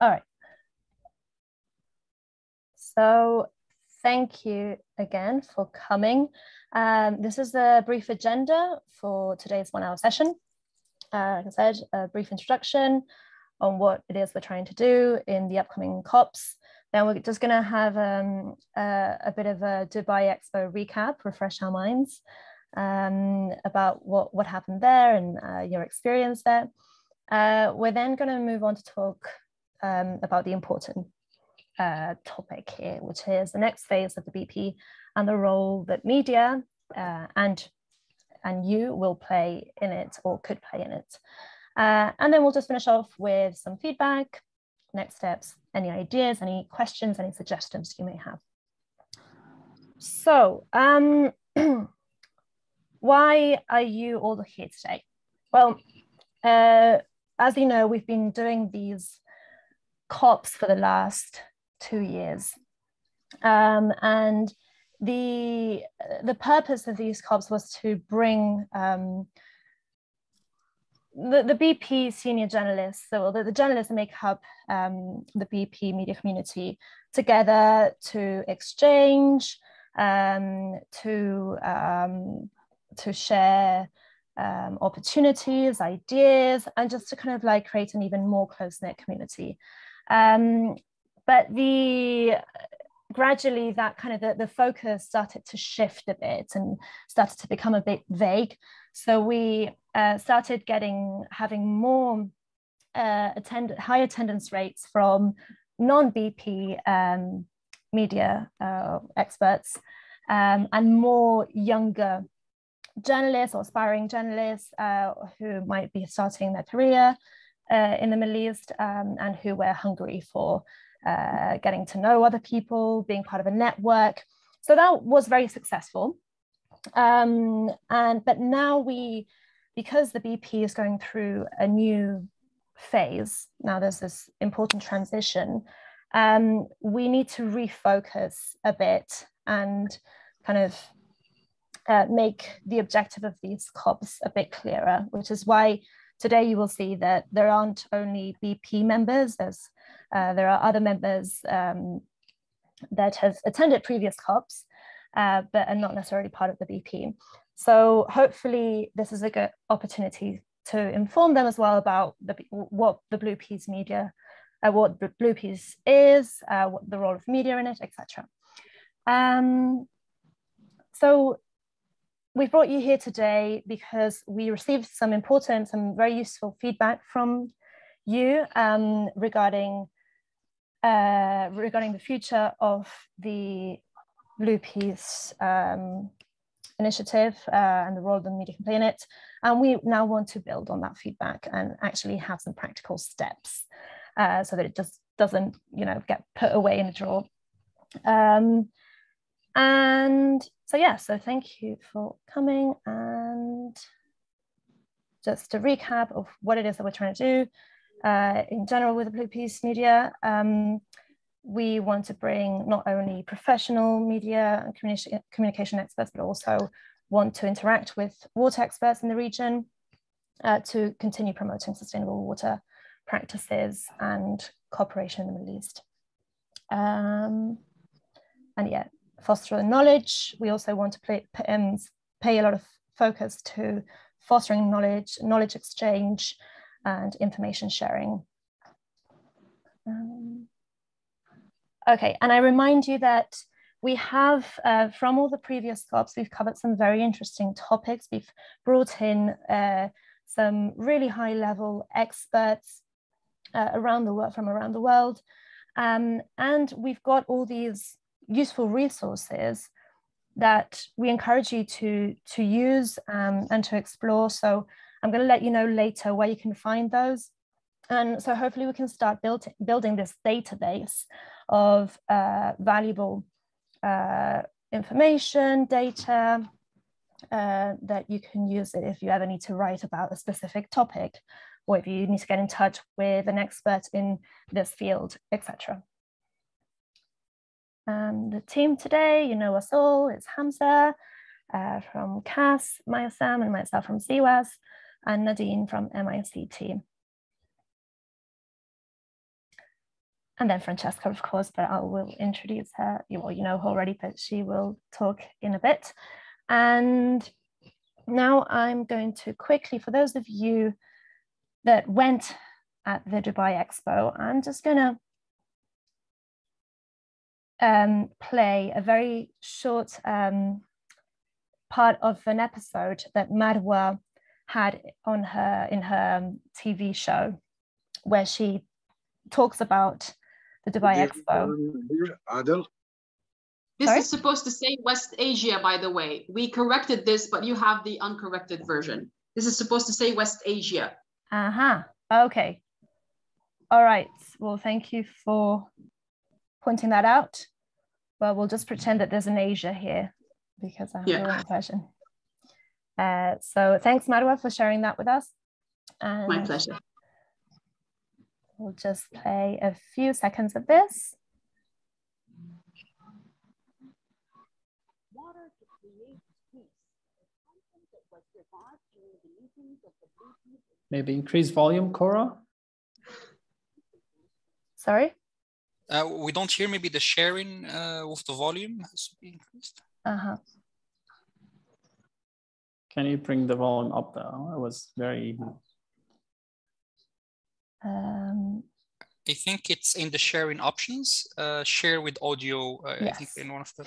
All right. So thank you again for coming. Um, this is the brief agenda for today's one hour session. Uh, like I said, a brief introduction on what it is we're trying to do in the upcoming COPs. Then we're just gonna have um, a, bit of a Dubai Expo recap, refresh our minds um, about what, what happened there and uh, your experience there. Uh, we're then gonna move on to talk um, about the important uh, topic here, which is the next phase of the BP and the role that media uh, and and you will play in it or could play in it. Uh, and then we'll just finish off with some feedback, next steps, any ideas, any questions, any suggestions you may have. So um, why are you all here today? Well, uh, as you know, we've been doing these COPs for the last two years. Um, and the, the purpose of these COPs was to bring um, the, the BP senior journalists, so the, the journalists that make up um, the BP media community together to exchange, um, to, um, to share um, opportunities, ideas, and just to kind of like create an even more close-knit community. Um, but the gradually that kind of the, the focus started to shift a bit and started to become a bit vague. So we uh, started getting having more uh, attend high attendance rates from non-BP um, media uh, experts um, and more younger journalists or aspiring journalists uh, who might be starting their career uh, in the Middle East um, and who were hungry for uh, getting to know other people, being part of a network. So that was very successful. Um, and but now we, because the BP is going through a new phase, now there's this important transition, um, we need to refocus a bit and kind of uh, make the objective of these COPs a bit clearer, which is why today you will see that there aren't only BP members, there's, uh, there are other members um, that have attended previous COPs, uh, but are not necessarily part of the BP. So hopefully this is a good opportunity to inform them as well about the, what the Blue Peace media, uh, what the Blue Peace is, uh, what the role of media in it, etc. Um, so we brought you here today because we received some important, some very useful feedback from you um, regarding uh, regarding the future of the Blue Peace um, initiative uh, and the role the media can play in it. And we now want to build on that feedback and actually have some practical steps uh, so that it just doesn't, you know, get put away in a drawer. Um, and so yeah, so thank you for coming and just a recap of what it is that we're trying to do. Uh, in general with the Blue Peace Media, um, we want to bring not only professional media and communi communication experts, but also want to interact with water experts in the region uh, to continue promoting sustainable water practices and cooperation in the Middle East. Um, and yeah, foster knowledge. We also want to play, um, pay a lot of focus to fostering knowledge, knowledge exchange, and information sharing. Um, okay, and I remind you that we have, uh, from all the previous COPs, we've covered some very interesting topics. We've brought in uh, some really high level experts uh, around the world, from around the world. Um, and we've got all these useful resources that we encourage you to, to use um, and to explore. So I'm going to let you know later where you can find those. And so hopefully we can start build, building this database of uh, valuable uh, information, data, uh, that you can use it if you ever need to write about a specific topic, or if you need to get in touch with an expert in this field, etc. And the team today, you know us all, it's Hamza uh, from CAS, Maysam, and myself from cewas. and Nadine from MICT. Team. And then Francesca, of course, but I will introduce her. You, well, you know her already, but she will talk in a bit. And now I'm going to quickly, for those of you that went at the Dubai Expo, I'm just going to um, play a very short um, part of an episode that Marwa had on her in her um, TV show, where she talks about the Dubai Expo. Adel? This Sorry? is supposed to say West Asia, by the way. We corrected this, but you have the uncorrected version. This is supposed to say West Asia. Uh-huh. Okay. All right. Well, thank you for pointing that out. Well, we'll just pretend that there's an Asia here because I have yeah. the wrong version. Uh, so thanks, Marwa, for sharing that with us. And My pleasure. We'll just play a few seconds of this. Maybe increase volume, Cora? Sorry? Uh, we don't hear maybe the sharing uh, with the volume has to be increased. Uh-huh. Can you bring the volume up though? It was very... Um, I think it's in the sharing options, uh, share with audio, uh, yes. I think in one of the...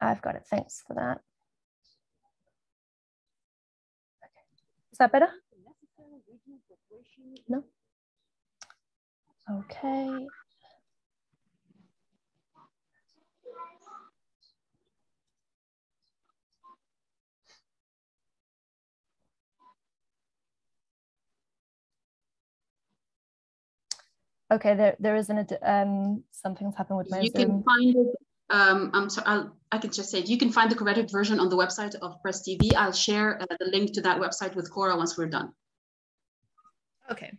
I've got it, thanks for that. Is that better? No? Okay. Okay, there, there is an, um, something's happened with my You Zoom. can find it, um, I'm sorry, I'll, I can just say it. You can find the corrected version on the website of Press TV. I'll share uh, the link to that website with Cora once we're done. Okay.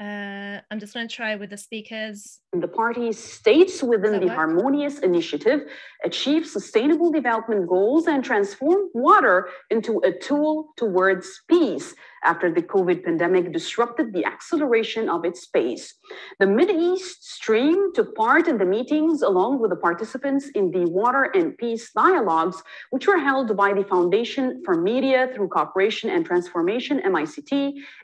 Uh, I'm just going to try with the speakers. The party states within the? Harmonious Initiative achieve sustainable development goals and transform water into a tool towards peace after the COVID pandemic disrupted the acceleration of its pace. The East stream took part in the meetings along with the participants in the Water and Peace dialogues, which were held by the Foundation for Media through Cooperation and Transformation, MICT,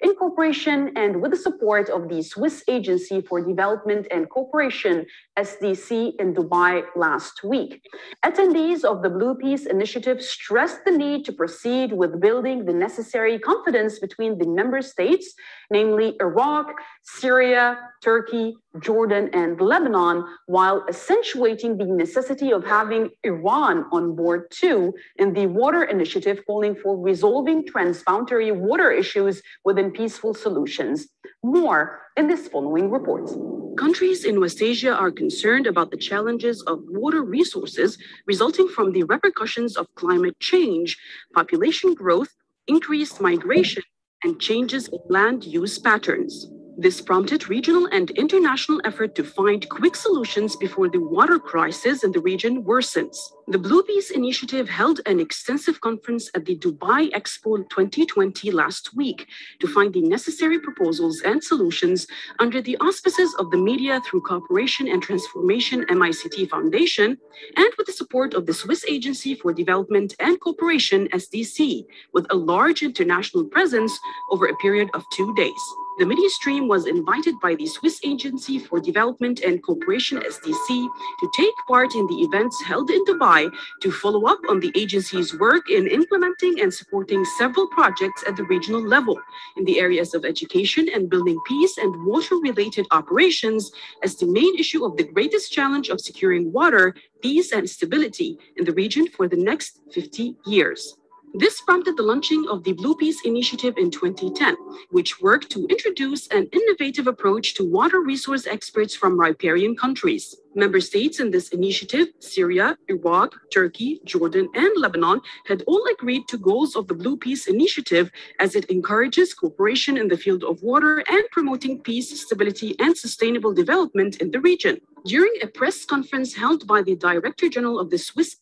in cooperation and with the support of the Swiss Agency for Development and Cooperation, SDC, in Dubai last week. Attendees of the Blue Peace Initiative stressed the need to proceed with building the necessary confidence between the member states, namely Iraq, Syria, Turkey, Jordan, and Lebanon, while accentuating the necessity of having Iran on board too in the water initiative, calling for resolving transboundary water issues within peaceful solutions. More in this following report. Countries in West Asia are concerned about the challenges of water resources resulting from the repercussions of climate change, population growth, increased migration, and changes in land use patterns. This prompted regional and international effort to find quick solutions before the water crisis in the region worsens. The Blue Peace Initiative held an extensive conference at the Dubai Expo 2020 last week to find the necessary proposals and solutions under the auspices of the Media through Cooperation and Transformation MICT Foundation and with the support of the Swiss Agency for Development and Cooperation SDC, with a large international presence over a period of two days. The media stream was invited by the Swiss Agency for Development and Cooperation SDC to take part in the events held in Dubai to follow up on the agency's work in implementing and supporting several projects at the regional level in the areas of education and building peace and water-related operations as the main issue of the greatest challenge of securing water, peace and stability in the region for the next 50 years. This prompted the launching of the Blue Peace Initiative in 2010, which worked to introduce an innovative approach to water resource experts from riparian countries. Member states in this initiative, Syria, Iraq, Turkey, Jordan, and Lebanon, had all agreed to goals of the Blue Peace Initiative as it encourages cooperation in the field of water and promoting peace, stability, and sustainable development in the region. During a press conference held by the Director General of the Swiss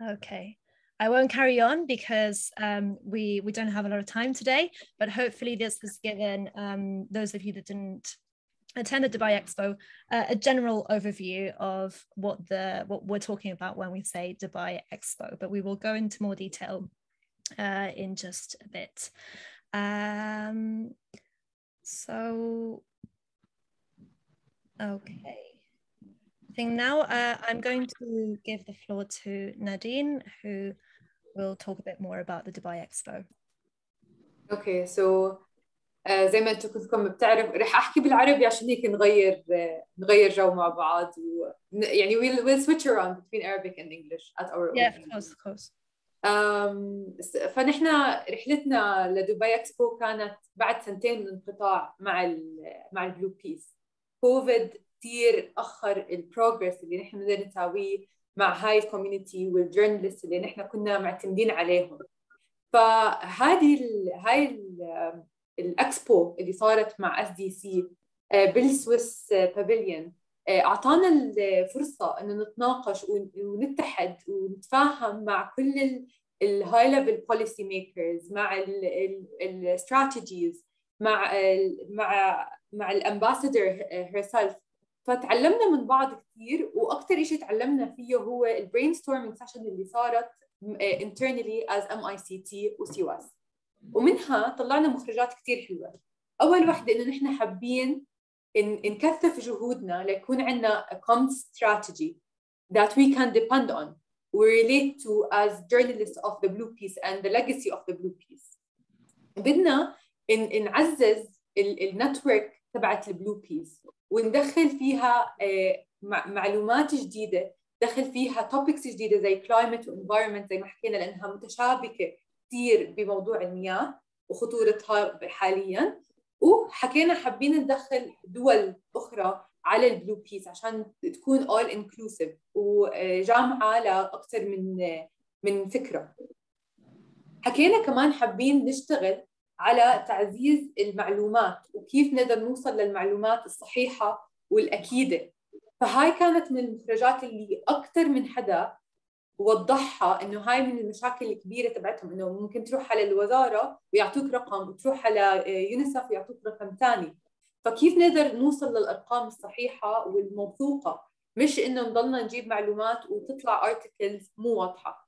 Okay. I won't carry on because um, we we don't have a lot of time today. But hopefully, this has given um, those of you that didn't attend the Dubai Expo uh, a general overview of what the what we're talking about when we say Dubai Expo. But we will go into more detail uh, in just a bit. Um, so, okay think now uh, I'm going to give the floor to Nadine, who will talk a bit more about the Dubai Expo. Okay, so uh, زي ما أنتم كلكم بتعرف رح أحكي بالعربي عشان هيك نغير نغير جو مع بعض و يعني we'll, we'll switch around between Arabic and English at our yeah, of course, of course. Um, فنحن رحلتنا لدبي اكسبو كانت بعد سنتين من انقطاع مع ال مع البلو بيس كوفيد كثير أخر البروجرس اللي نحن بدنا نساويه مع هاي الكوميونتي والجورنالست اللي نحن كنا معتمدين عليهم. فهذه هاي ال الاكسبو اللي صارت مع اس دي سي بالسويس بافيليون أعطانا الفرصة إنه نتناقش ونتحد ونتفاهم مع كل الهاي ليفل بوليسي ميكرز مع الاستراتيجيز مع مع مع الامباسادور هيرسيلف. فتعلمنا من بعض كثير وأكثر شيء تعلمنا فيه هو البرين ستورمينج سيشن اللي صارت internally as MICT وسيواس. ومنها طلعنا مخرجات كثير حلوة. أول وحدة إنه نحن حابين نكثف جهودنا ليكون عندنا a common strategy that we can depend on. We relate to as journalists of the blue piece and the legacy of the blue piece. بدنا نعزز النتورك تبعت البلو بيس وندخل فيها معلومات جديدة دخل فيها توبكس جديدة زي كلايمت وانفايرمنت زي ما حكينا لأنها متشابكة كثير بموضوع المياه وخطورتها حاليا. وحكينا حابين ندخل دول أخرى على البلو بيس عشان تكون اول انكلوسيف وجامعة لأكثر من من فكرة. حكينا كمان حابين نشتغل على تعزيز المعلومات وكيف نقدر نوصل للمعلومات الصحيحة والأكيدة. فهاي كانت من المخرجات اللي أكثر من حدا وضحها إنه هاي من المشاكل الكبيرة تبعتهم إنه ممكن تروح على الوزارة ويعطوك رقم وتروح على يونيسف ويعطوك رقم ثاني فكيف نقدر نوصل للأرقام الصحيحة والموثوقة؟ مش إنه نضلنا نجيب معلومات وتطلع ارتكلز مو واضحة.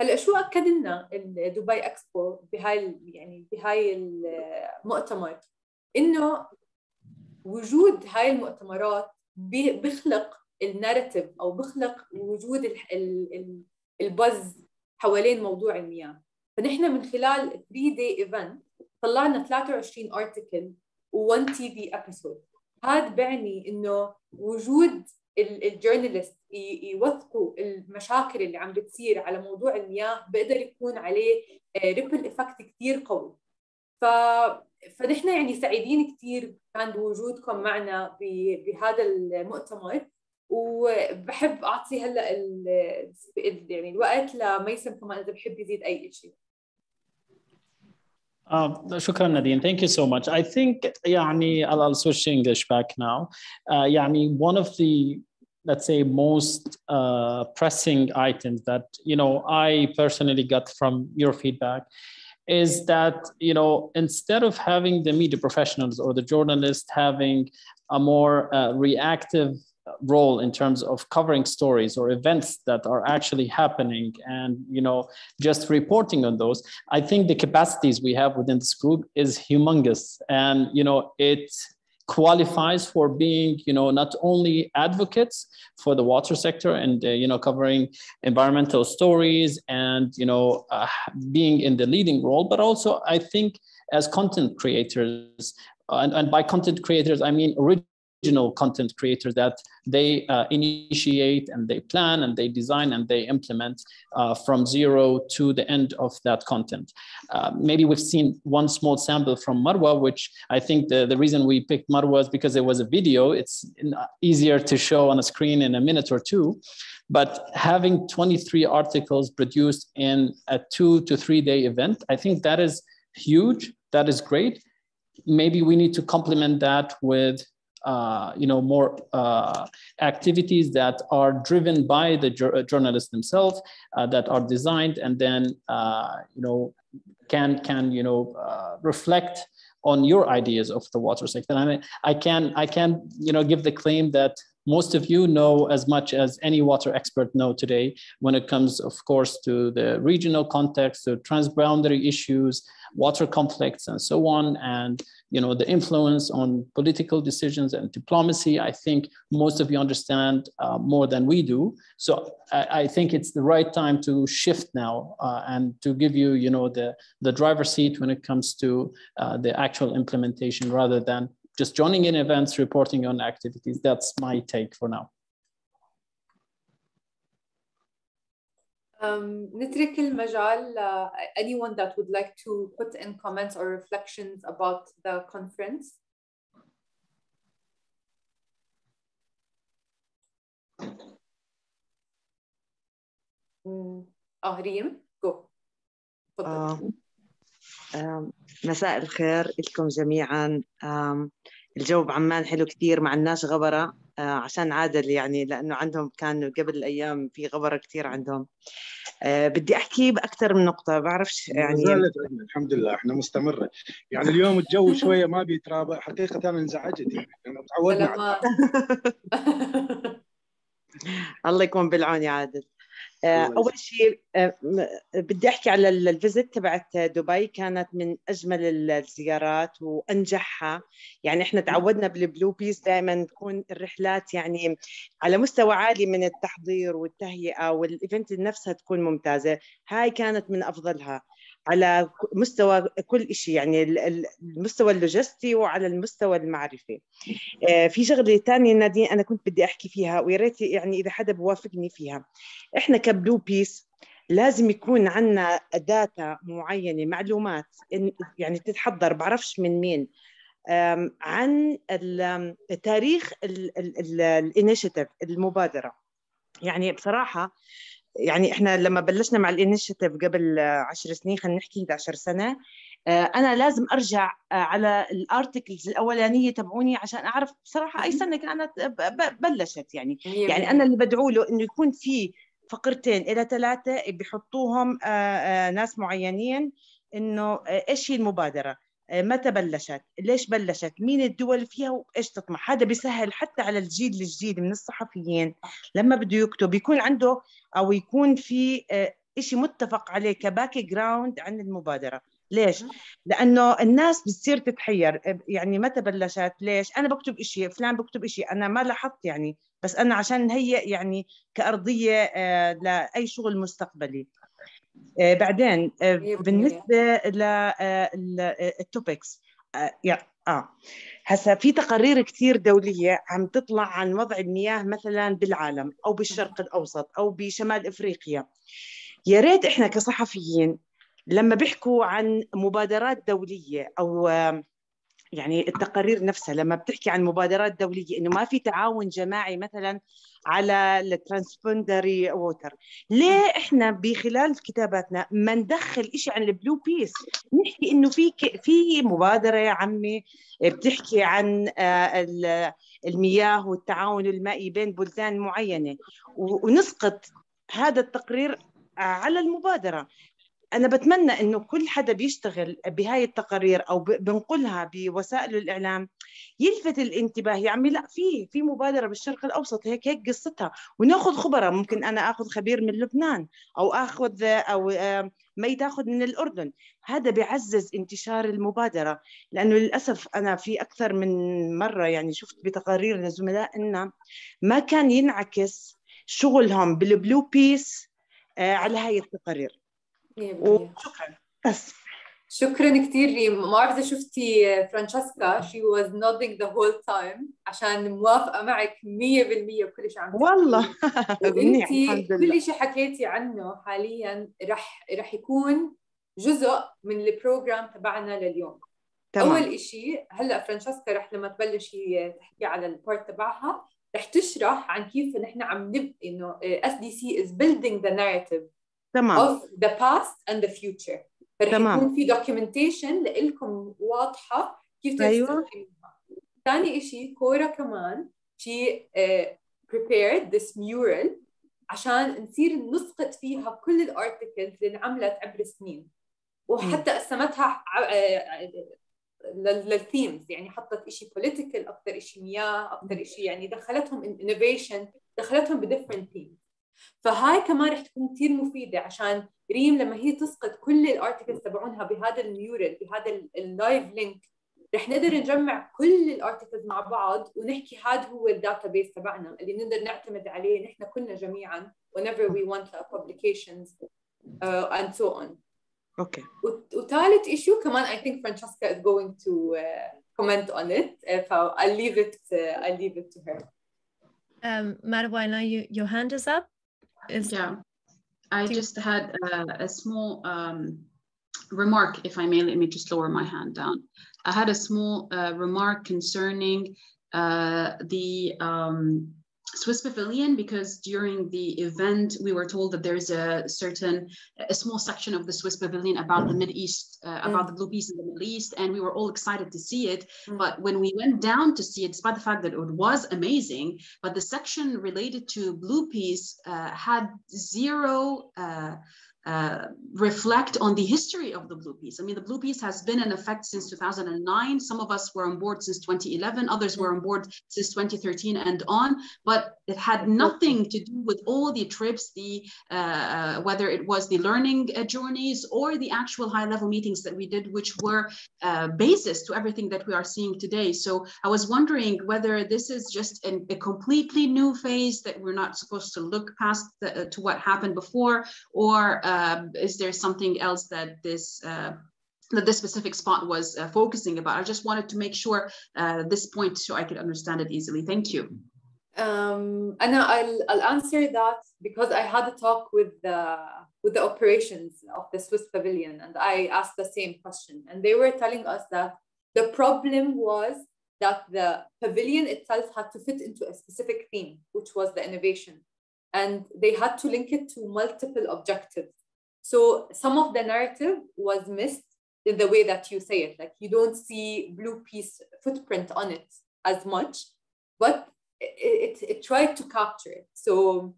هلا شو أكد لنا دبي إكسبو بهاي يعني بهاي المؤتمر؟ إنه وجود هاي المؤتمرات بيخلق الناريتيف أو بيخلق وجود البز حوالين موضوع المياه. فنحن من خلال 3 داي ايفنت طلعنا 23 ارتكل و1 تي في ابيسود هذا بعني إنه وجود الجورنالست يوثقوا المشاكل اللي عم بتصير على موضوع المياه بيقدر يكون عليه ريبل افكت كثير قوي ف فنحن يعني سعيدين كثير كان بوجودكم معنا بهذا المؤتمر وبحب أعطي هلأ. يعني الوقت لميسم كمان إذا بحب يزيد أي شيء شكرا Nadine. Thank you so much. I think يعني I'll, I'll switch to English back now. Uh, يعني one of the let's say most uh, pressing items that you know I personally got from your feedback is that you know instead of having the media professionals or the journalists having a more uh, reactive role in terms of covering stories or events that are actually happening and you know just reporting on those i think the capacities we have within this group is humongous. And you know it qualifies for being you know not only advocates for the water sector and uh, you know covering environmental stories and you know uh, being in the leading role but also i think as content creators. And, and by content creators i mean original original content creator that they uh, initiate and they plan and they design and they implement uh, from zero to the end of that content. Uh, maybe we've seen one small sample from Marwa, which I think the, the reason we picked Marwa is because it was a video. It's easier to show on a screen in a minute or two. But having 23 articles produced in a two to three day event, I think that is huge. That is great. Maybe we need to complement that with uh, you know, more uh, activities that are driven by the journalists themselves uh, that are designed and then, uh, you know, can, can you know, uh, reflect on your ideas of the water sector. I mean, I can, I can, you know, give the claim that most of you know as much as any water expert know today when it comes, of course, to the regional context, to transboundary issues, water conflicts, and so on. And you know, the influence on political decisions and diplomacy. I think most of you understand uh, more than we do. So I, I, think it's the right time to shift now uh, and to give you, you know, the, the driver's seat when it comes to uh, the actual implementation rather than just joining in events, reporting on activities. That's my take for now. Um, نترك المجال uh, anyone that would like to put in comments or reflections about the conference. آه ريم جو آه. آه. مساء الخير لكم جميعا آه. الجو بعمان حلو كثير مع الناس غبرة آه، عشان عادل يعني لأنه عندهم كانوا قبل الأيام في غبرة كثير عندهم. آه، بدي أحكي بأكثر من نقطة بعرفش يعني الحمد لله إحنا مستمرة. يعني اليوم الجو شوية ما بيترابع حقيقة أنا انزعجت يعني تعودنا الله يكون بالعون يا عادل. آه، أول شيء آه، بدي أحكي على الفيزيت تبعت دبي كانت من أجمل الزيارات وأنجحها. يعني إحنا تعودنا بالبلو بيس دائما تكون الرحلات يعني على مستوى عالي من التحضير والتهيئة والإيفنت نفسها تكون ممتازة. هاي كانت من أفضلها. على مستوى كل شيء يعني المستوى اللوجستي وعلى المستوى المعرفي. آه، في شغلة ثانية نادين أنا كنت بدي أحكي فيها ويا ريت يعني إذا حدا بوافقني فيها. إحنا كبلو بيس لازم يكون عندنا داتا معينة معلومات يعني تتحضر بعرفش من مين عن تاريخ الإنيشيتيف المبادرة. يعني بصراحة يعني إحنا لما بلشنا مع الإنيشيتيف قبل 10 سنين خلينا نحكي 11 سنة آه، أنا لازم أرجع آه، على الارتكلز الأولانية تبعوني عشان أعرف بصراحة أي سنة كانت بلشت يعني. يعني أنا اللي بدعو له إنه يكون في فقرتين إلى ثلاثة بيحطوهم آه، ناس معينين إنه إيش هي المبادرة؟ متى بلشت؟ ليش بلشت؟ مين الدول فيها؟ وإيش تطمح؟ هذا بيسهل حتى على الجيل الجديد من الصحفيين. لما بده يكتب يكون عنده أو يكون في آه، شيء متفق عليه كباك جراوند عن المبادرة ليش؟ لأنه الناس بتصير تتحير يعني متى بلشت؟ ليش؟ أنا بكتب شيء، فلان بكتب شيء، أنا ما لاحظت يعني بس أنا عشان نهيئ يعني كأرضية آه، لأي شغل مستقبلي. آه، بعدين بالنسبة للتوبكس آه هسا في تقارير كثير دولية عم تطلع عن وضع المياه مثلا بالعالم أو بالشرق الأوسط أو بشمال إفريقيا. يا ريت إحنا كصحفيين لما بيحكوا عن مبادرات دولية أو يعني التقارير نفسها لما بتحكي عن مبادرات دولية إنه ما في تعاون جماعي مثلا على الترانسبوندري ووتر ليه إحنا بخلال كتاباتنا ما ندخل شيء عن البلو بيس نحكي إنه في في مبادرة يا عمي بتحكي عن آه، المياه والتعاون المائي بين بلدان معينة. ونسقط هذا التقرير على المبادرة. أنا بتمنى إنه كل حدا بيشتغل بهاي التقارير أو بنقلها بوسائل الإعلام يلفت الانتباه يا عمي لا في في مبادرة بالشرق الأوسط هيك هيك قصتها. وناخذ خبراء ممكن أنا آخذ خبير من لبنان أو آخذ أو ما تاخذ من الأردن. هذا بيعزز انتشار المبادرة لأنه للأسف أنا في أكثر من مرة يعني شفت بتقارير لزملائنا ما كان ينعكس شغلهم بالبلو بيس آه، على هاي التقارير. وشكرا. بس. شكرا كثير ريم ما بعرف إذا شفتي فرانشيسكا. شي واز نودينج ذا هول تايم عشان موافقة معك 100% بكل شيء عم والله. وانت كل شيء حكيتي عنه حاليا رح رح يكون جزء من البروجرام تبعنا لليوم. تمام. أول شيء هلأ فرانشيسكا رح لما تبلشي تحكي على البارت تبعها رح تشرح عن كيف نحن عم نبقى إنه اس دي سي از بيلدينج ذا ناريتيف تمام. of the past and the future. رح يكون في documentation لكم واضحة كيف أيوه. ثاني إشي كورا كمان she uh, prepared this mural عشان نصير نسقط فيها كل الارتكلز اللي انعملت عبر السنين. وحتى قسمتها للثيمز يعني حطت شيء بوليتيكال أكثر شيء مياه أكثر شيء يعني دخلتهم انوفيشن دخلتهم بديفرنت ثيمز فهاي كمان رح تكون كثير مفيدة عشان ريم لما هي تسقط كل الارتكلز تبعونها بهذا الميورال بهذا اللايف لينك رح نقدر نجمع كل الارتكلز مع بعض ونحكي هذا هو الداتا بيس تبعنا اللي نقدر نعتمد عليه نحن كلنا جميعا whenever we want publications uh, and so on. Okay. وثالث issue كمان I think Francesca is going to uh, comment on it uh, so I'll leave it uh, I'll leave it to her. Um, Marwana, you, your hand is up. Is yeah, I just had a small um, remark, if I may, let me just lower my hand down. I had a small uh, remark concerning uh, the um, Swiss Pavilion because during the event we were told that there's a certain a small section of the Swiss Pavilion about the Middle East uh, about the blue peace in the Middle East and we were all excited to see it mm. but when we went down to see it despite the fact that it was amazing but the section related to blue peace uh, had zero uh, uh, reflect on the history of the Blue Peace. I mean, the Blue Peace has been in effect since 2009. Some of us were on board since 2011, others were on board since 2013 and on, but it had nothing to do with all the trips, the uh, uh, whether it was the learning uh, journeys or the actual high level meetings that we did, which were uh, basis to everything that we are seeing today. So I was wondering whether this is just an, a completely new phase that we're not supposed to look past the, to what happened before, or uh, is there something else that this uh, that this specific spot was uh, focusing about? I just wanted to make sure uh, this point so I could understand it easily. Thank you. Um, and I'll, I'll answer that because I had a talk with the with the operations of the Swiss Pavilion, and I asked the same question, and they were telling us that the problem was that the pavilion itself had to fit into a specific theme, which was the innovation, and they had to link it to multiple objectives. So some of the narrative was missed in the way that you say it. Like you don't see Blue Peace footprint on it as much, but it, it, it tried to capture it. So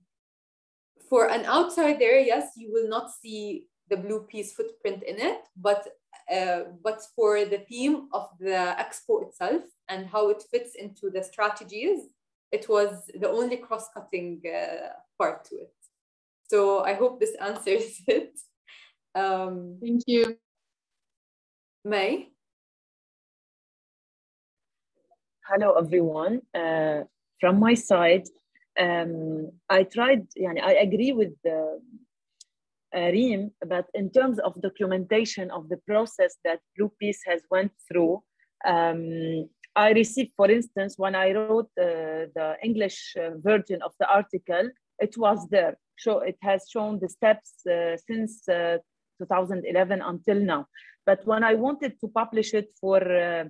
for an outside outsider, yes, you will not see the Blue Peace footprint in it, but uh, but for the theme of the expo itself and how it fits into the strategies, it was the only cross-cutting uh, part to it. So I hope this answers it. Um, Thank you. May? Hello, everyone. Uh, from my side, um, I tried, yani, I agree with the, uh, Reem, but in terms of documentation of the process that Blue Peace has went through, um, I received, for instance, when I wrote uh, the English uh, version of the article, it was there So it has shown the steps uh, since uh, 2011 until now. But when I wanted to publish it for uh,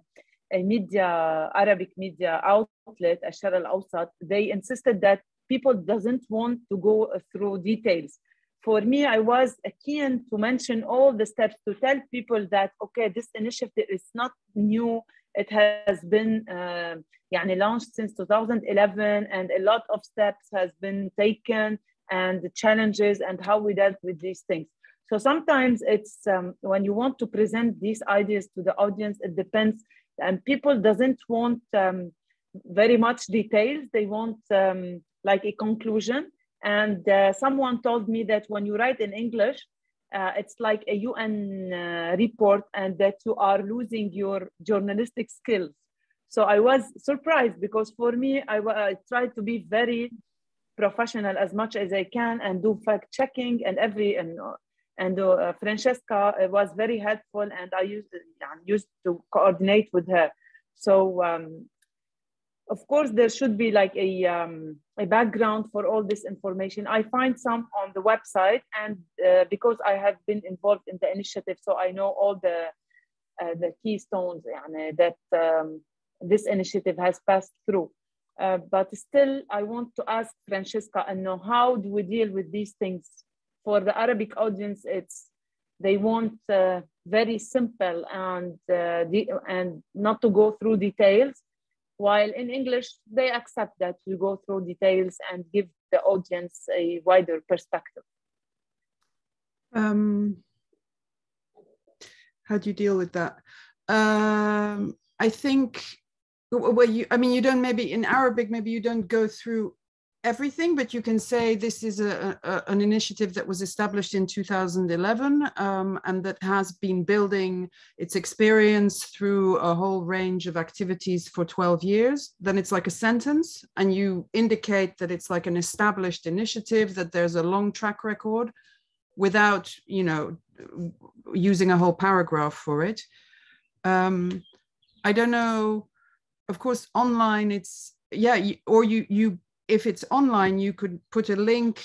media, Arabic media outlet, Asharq al-Awsat, they insisted that people doesn't want to go through details. For me, I was keen to mention all the steps to tell people that, okay, this initiative is not new. It has been uh, launched since 2011 and a lot of steps has been taken and the challenges and how we dealt with these things. So sometimes it's um, when you want to present these ideas to the audience, it depends. And people doesn't want um, very much details. They want um, like a conclusion. And uh, someone told me that when you write in English, uh, it's like a UN uh, report and that you are losing your journalistic skills. So I was surprised because for me, I, I tried to be very professional as much as I can and do fact checking and every and and uh, Francesca was very helpful and I used used to coordinate with her. So um, of course there should be like a um, a background for all this information. I find some on the website and uh, because I have been involved in the initiative, so I know all the uh, the keystones that um, this initiative has passed through. Uh, but still, I want to ask Francesca and know how do we deal with these things? For the Arabic audience, it's they want uh, very simple and uh, and not to go through details. while in English, they accept that you go through details and give the audience a wider perspective. Um, how do you deal with that? Um, I think, well, you, I mean, you don't maybe in Arabic, maybe you don't go through everything, but you can say this is a, a, an initiative that was established in 2011 um, and that has been building its experience through a whole range of activities for 12 years. Then it's like a sentence, and you indicate that it's like an established initiative, that there's a long track record without, you know, using a whole paragraph for it. Um, I don't know. Of course, online it's yeah, or you you if it's online, you could put a link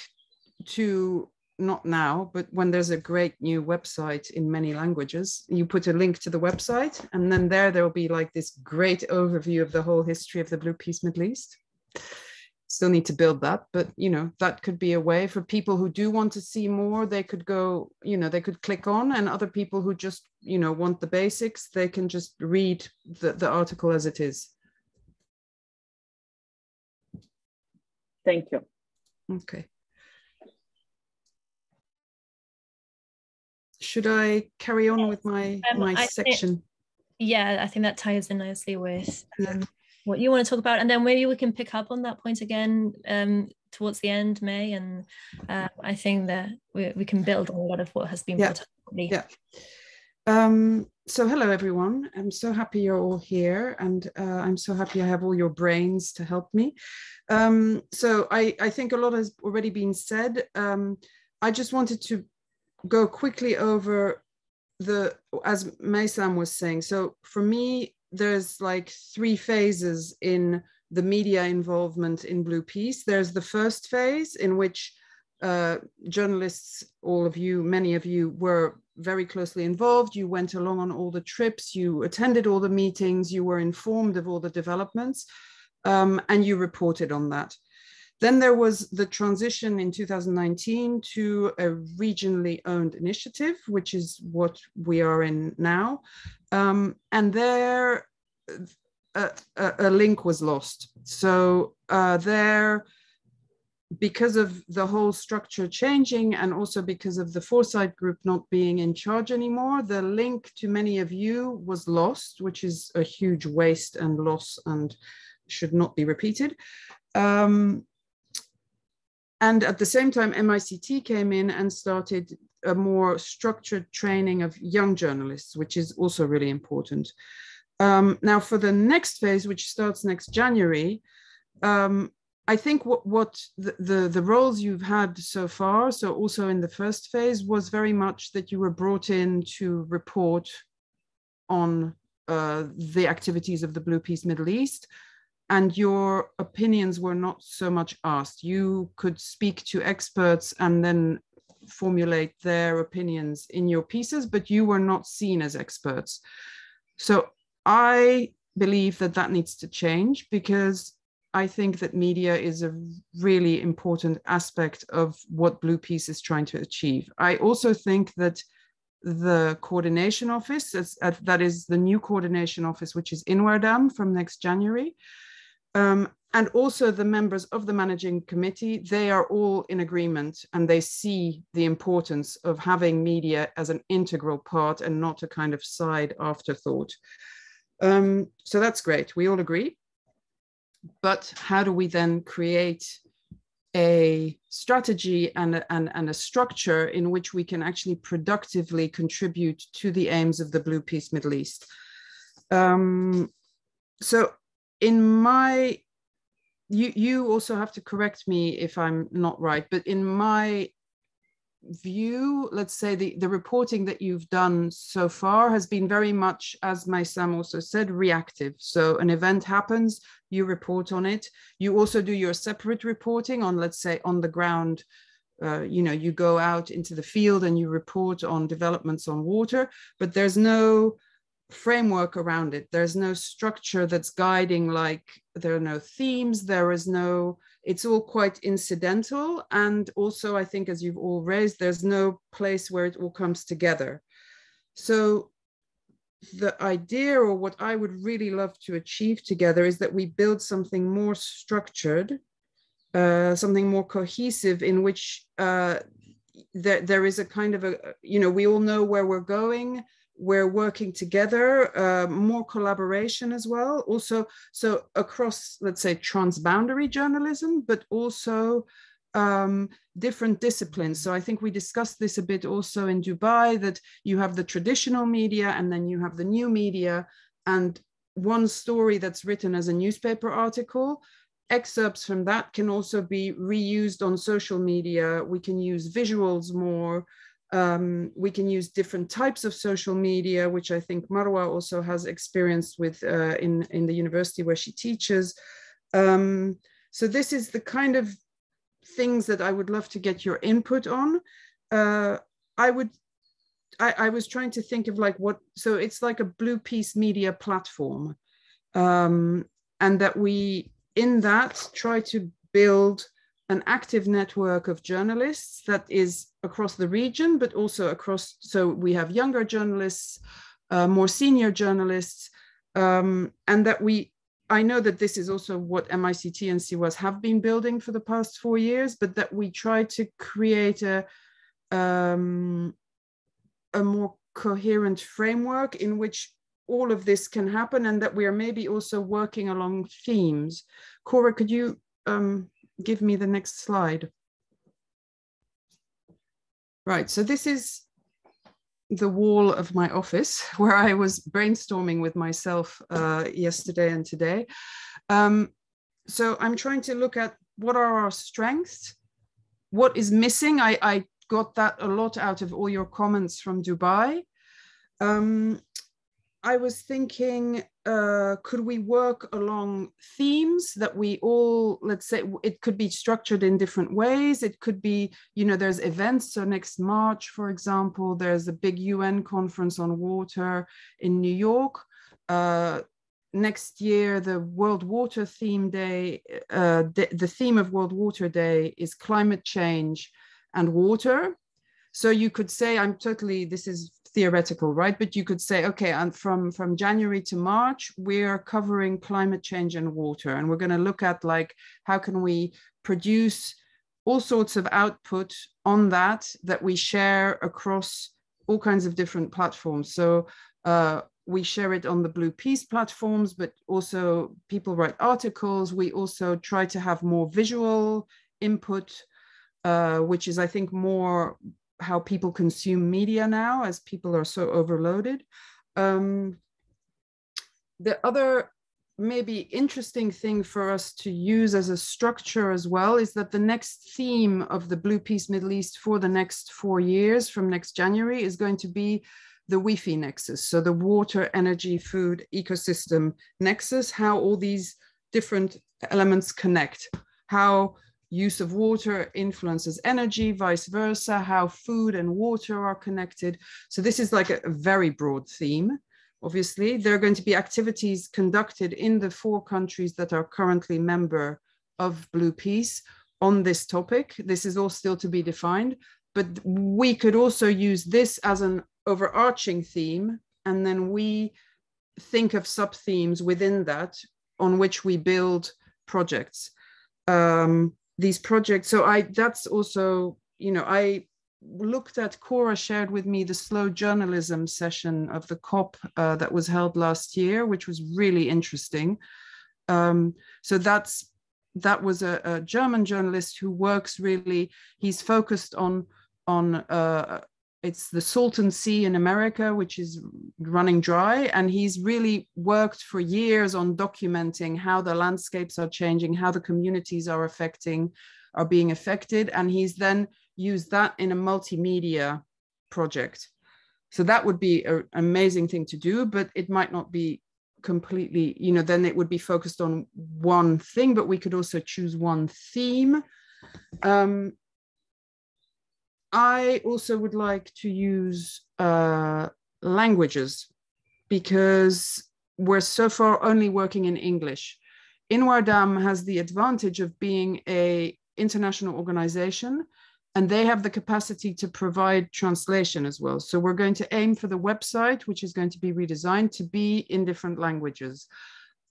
to not now, but when there's a great new website in many languages, you put a link to the website, and then there there will be like this great overview of the whole history of the Blue Peace Middle East. Still need to build that, but you know that could be a way for people who do want to see more. They could go, you know, they could click on, and other people who just you know want the basics, they can just read the, the article as it is. Thank you. Okay. Should I carry on yes. with my um, my I section? Think, yeah, I think that ties in nicely with um, yeah. what you want to talk about, and then maybe we can pick up on that point again um, towards the end, May, and uh, I think that we, we can build on a lot of what has been yeah. Yeah. Um, so hello everyone. I'm so happy you're all here, and uh, I'm so happy I have all your brains to help me. Um, so I, I think a lot has already been said. Um, I just wanted to go quickly over the, as Maysam was saying. So for me, there's like three phases in the media involvement in Blue Peace. There's the first phase in which uh, journalists, all of you, many of you were very closely involved. You went along on all the trips, you attended all the meetings, you were informed of all the developments um, and you reported on that. Then there was the transition in 2019 to a regionally owned initiative, which is what we are in now. Um, and there, a, a, a, link was lost. So uh, there, because of the whole structure changing and also because of the foresight group not being in charge anymore, the link to many of you was lost, which is a huge waste and loss and should not be repeated. Um, and at the same time, MICT came in and started a more structured training of young journalists, which is also really important. Um, now, for the next phase, which starts next January, um, I think what, what the, the, the, roles you've had so far, so also in the first phase, was very much that you were brought in to report on uh, the activities of the Blue Peace Middle East, and your opinions were not so much asked. You could speak to experts and then formulate their opinions in your pieces, but you were not seen as experts. So I believe that that needs to change because I think that media is a really important aspect of what Blue Peace is trying to achieve. I also think that the coordination office, that is the new coordination office, which is in Werdam from next January, um, and also the members of the managing committee, they are all in agreement and they see the importance of having media as an integral part and not a kind of side afterthought. Um, so that's great, we all agree. But how do we then create a strategy and a, and, and a structure in which we can actually productively contribute to the aims of the Blue Peace Middle East? Um, so in my you you also have to correct me if i'm not right but in my view let's say the the reporting that you've done so far has been very much as Maysam also said reactive. So an event happens you report on it. You also do your separate reporting on let's say on the ground. Uh, you know you go out into the field and you report on developments on water but there's no framework around it. There's no structure that's guiding, like there are no themes, there is no, it's all quite incidental. And also, I think, as you've all raised, there's no place where it all comes together. So the idea or what I would really love to achieve together is that we build something more structured, uh, something more cohesive in which uh, there, there is a kind of a, you know, we all know where we're going, we're working together, uh, more collaboration as well. Also, so across, let's say, transboundary journalism, but also um, different disciplines. So I think we discussed this a bit also in Dubai that you have the traditional media and then you have the new media. And one story that's written as a newspaper article, excerpts from that can also be reused on social media. We can use visuals more. Um, we can use different types of social media, which I think Marwa also has experience with uh, in, in the university where she teaches. Um, so this is the kind of things that I would love to get your input on. Uh, I would, I, I, was trying to think of like what, so it's like a Blue Peace Media platform. Um, and that we, in that, try to build an active network of journalists that is across the region, but also across, so we have younger journalists, uh, more senior journalists, um, and that we I know that this is also what MICT and cewas have been building for the past four years, but that we try to create a, um, a more coherent framework in which all of this can happen and that we are maybe also working along themes. Cora, could you um, give me the next slide? Right, so this is the wall of my office where I was brainstorming with myself uh, yesterday and today. Um, so I'm trying to look at what are our strengths, what is missing. I, I got that a lot out of all your comments from Dubai. Um, I was thinking, uh, could we work along themes that we all, let's say, it could be structured in different ways. It could be, you know, there's events. So next March, for example, there's a big UN conference on water in New York. Uh, next year, the World Water Theme Day, uh, the, the theme of World Water Day is climate change and water. So you could say, I'm totally, this is theoretical, right? But you could say, okay, and from, from January to March, we're covering climate change and water. And we're going to look at like, how can we produce all sorts of output on that that we share across all kinds of different platforms. So uh, we share it on the Blue Peace platforms, but also people write articles. We also try to have more visual input, uh, which is, I think, more how people consume media now as people are so overloaded. Um, the other maybe interesting thing for us to use as a structure as well is that the next theme of the Blue Peace Middle East for the next four years from next January is going to be the WEFE nexus. So the water, energy, food, ecosystem nexus, how all these different elements connect, how use of water influences energy, vice versa, how food and water are connected. So this is like a, a, very broad theme. Obviously, there are going to be activities conducted in the four countries that are currently member of Blue Peace on this topic. This is all still to be defined, but we could also use this as an overarching theme, and then we think of sub-themes within that on which we build projects. Um, these projects. So I that's also, you know, I looked at Cora shared with me the slow journalism session of the COP uh, that was held last year, which was really interesting. Um, so that's that was a, a, German journalist who works really. He's focused on on uh, it's the Salton Sea in America, which is running dry. And he's really worked for years on documenting how the landscapes are changing, how the communities are affecting, are being affected. And he's then used that in a multimedia project. So that would be an amazing thing to do, but it might not be completely, you know, then it would be focused on one thing, but we could also choose one theme. Um, I also would like to use uh, languages because we're so far only working in English. INWRDAM has the advantage of being a international organization and they have the capacity to provide translation as well. So we're going to aim for the website, which is going to be redesigned to be in different languages.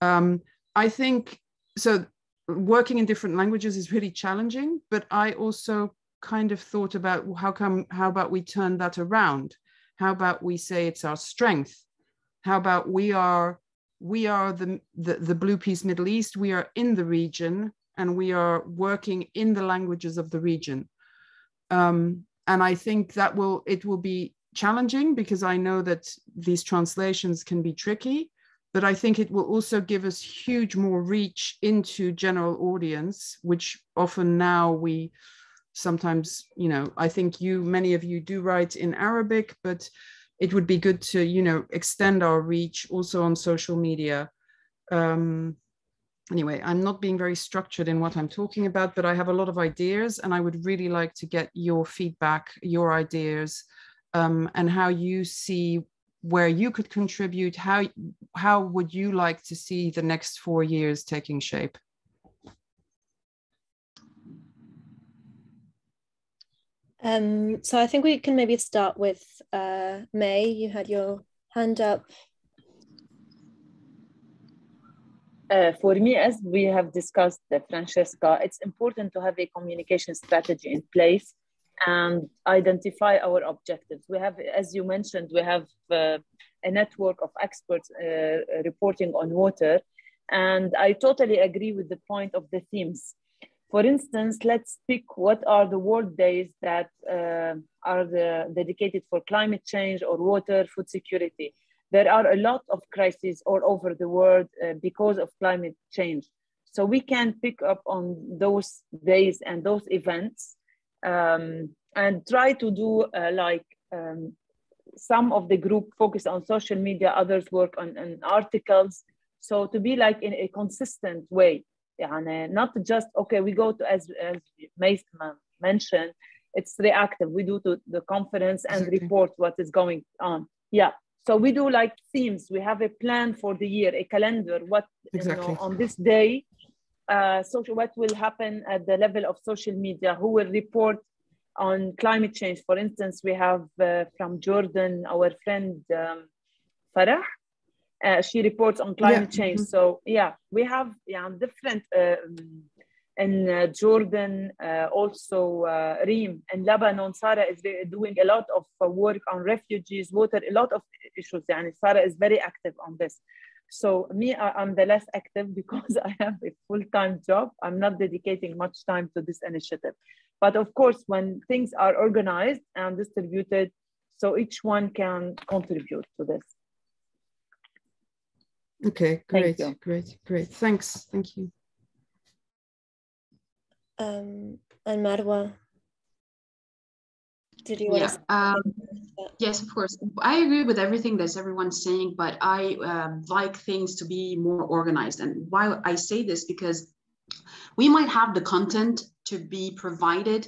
Um, I think so. Working in different languages is really challenging, but I also kind of thought about how come how about we turn that around? How about we say it's our strength? How about we are we are the, the, the Blue Peace Middle East, we are in the region and we are working in the languages of the region. Um, and I think that will, it will be challenging because I know that these translations can be tricky, but I think it will also give us huge more reach into general audience, which often now we sometimes, you know, I think you, many of you do write in Arabic, but it would be good to you know extend our reach also on social media. Um, anyway i'm not being very structured in what i'm talking about but i have a lot of ideas and i would really like to get your feedback your ideas um, and how you see where you could contribute how how would you like to see the next four years taking shape Um, so I think we can maybe start with uh, May. You had your hand up. Uh, for me, as we have discussed, uh, Francesca, it's important to have a communication strategy in place and identify our objectives. We have, as you mentioned, we have uh, a network of experts uh, reporting on water. And I totally agree with the point of the themes. For instance, let's pick what are the world days that uh, are the, dedicated for climate change or water, food security. There are a lot of crises all over the world uh, because of climate change. So we can pick up on those days and those events um, and try to do uh, like um, some of the group focus on social media, others work on, on articles. So to be like in a consistent way يعني not just okay we go to as as Maysam mentioned it's reactive. We do to the conference and report what is going on. Yeah. So we do like themes. We have a plan for the year a calendar what exactly. you know, on this day uh, social what will happen at the level of social media who will report on climate change. For instance we have uh, from jordan our friend um, farah uh, she reports on climate yeah. change. Mm-hmm. So yeah, we have yeah different uh, in uh, Jordan, uh, also uh, Reem in Lebanon. Sarah is doing a lot of uh, work on refugees, water, a lot of issues. And Sarah is very active on this. So me, I, am the less active because I have a full-time job. I'm not dedicating much time to this initiative. But of course, when things are organized and distributed, so each one can contribute to this. Okay, great, great, great. Thanks. Thank you. Um, and Marwa, did you yeah, um, yes, of course. I agree with everything that everyone's saying, but I uh, like things to be more organized. And why I say this because we might have the content to be provided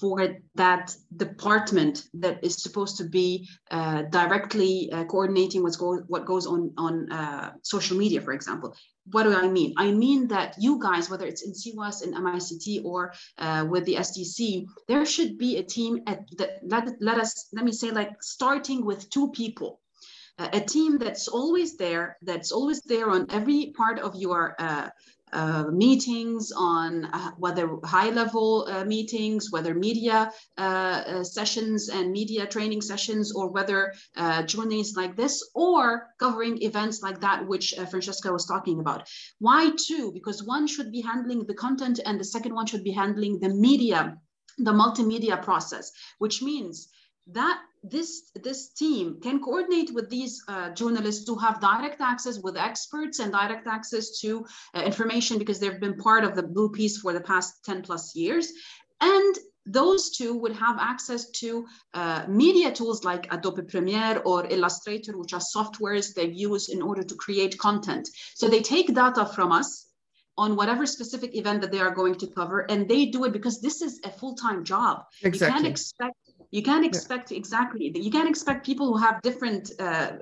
for that department that is supposed to be uh, directly uh, coordinating what's go- what goes on on uh, social media, for example. What do I mean? I mean that you guys, whether it's in cewas, in MICT, or uh, with the SDC, there should be a team at. Let, let us let me say like starting with two people a team that's always there, that's always there on every part of your uh, uh, meetings on uh, whether high level uh, meetings, whether media uh, uh, sessions and media training sessions, or whether uh, journeys like this, or covering events like that, which Francesca was talking about. Why two? Because one should be handling the content and the second one should be handling the media, the multimedia process, which means that this this team can coordinate with these uh, journalists to have direct access with experts and direct access to uh, information because they've been part of the blue peace for the past 10 plus years and those two would have access to uh, media tools like Adobe Premiere or Illustrator, which are softwares they use in order to create content. So they take data from us on whatever specific event that they are going to cover, and they do it because this is a full-time job. Exactly. You can't expect You can't expect yeah. exactly, you can't expect people who have different, uh,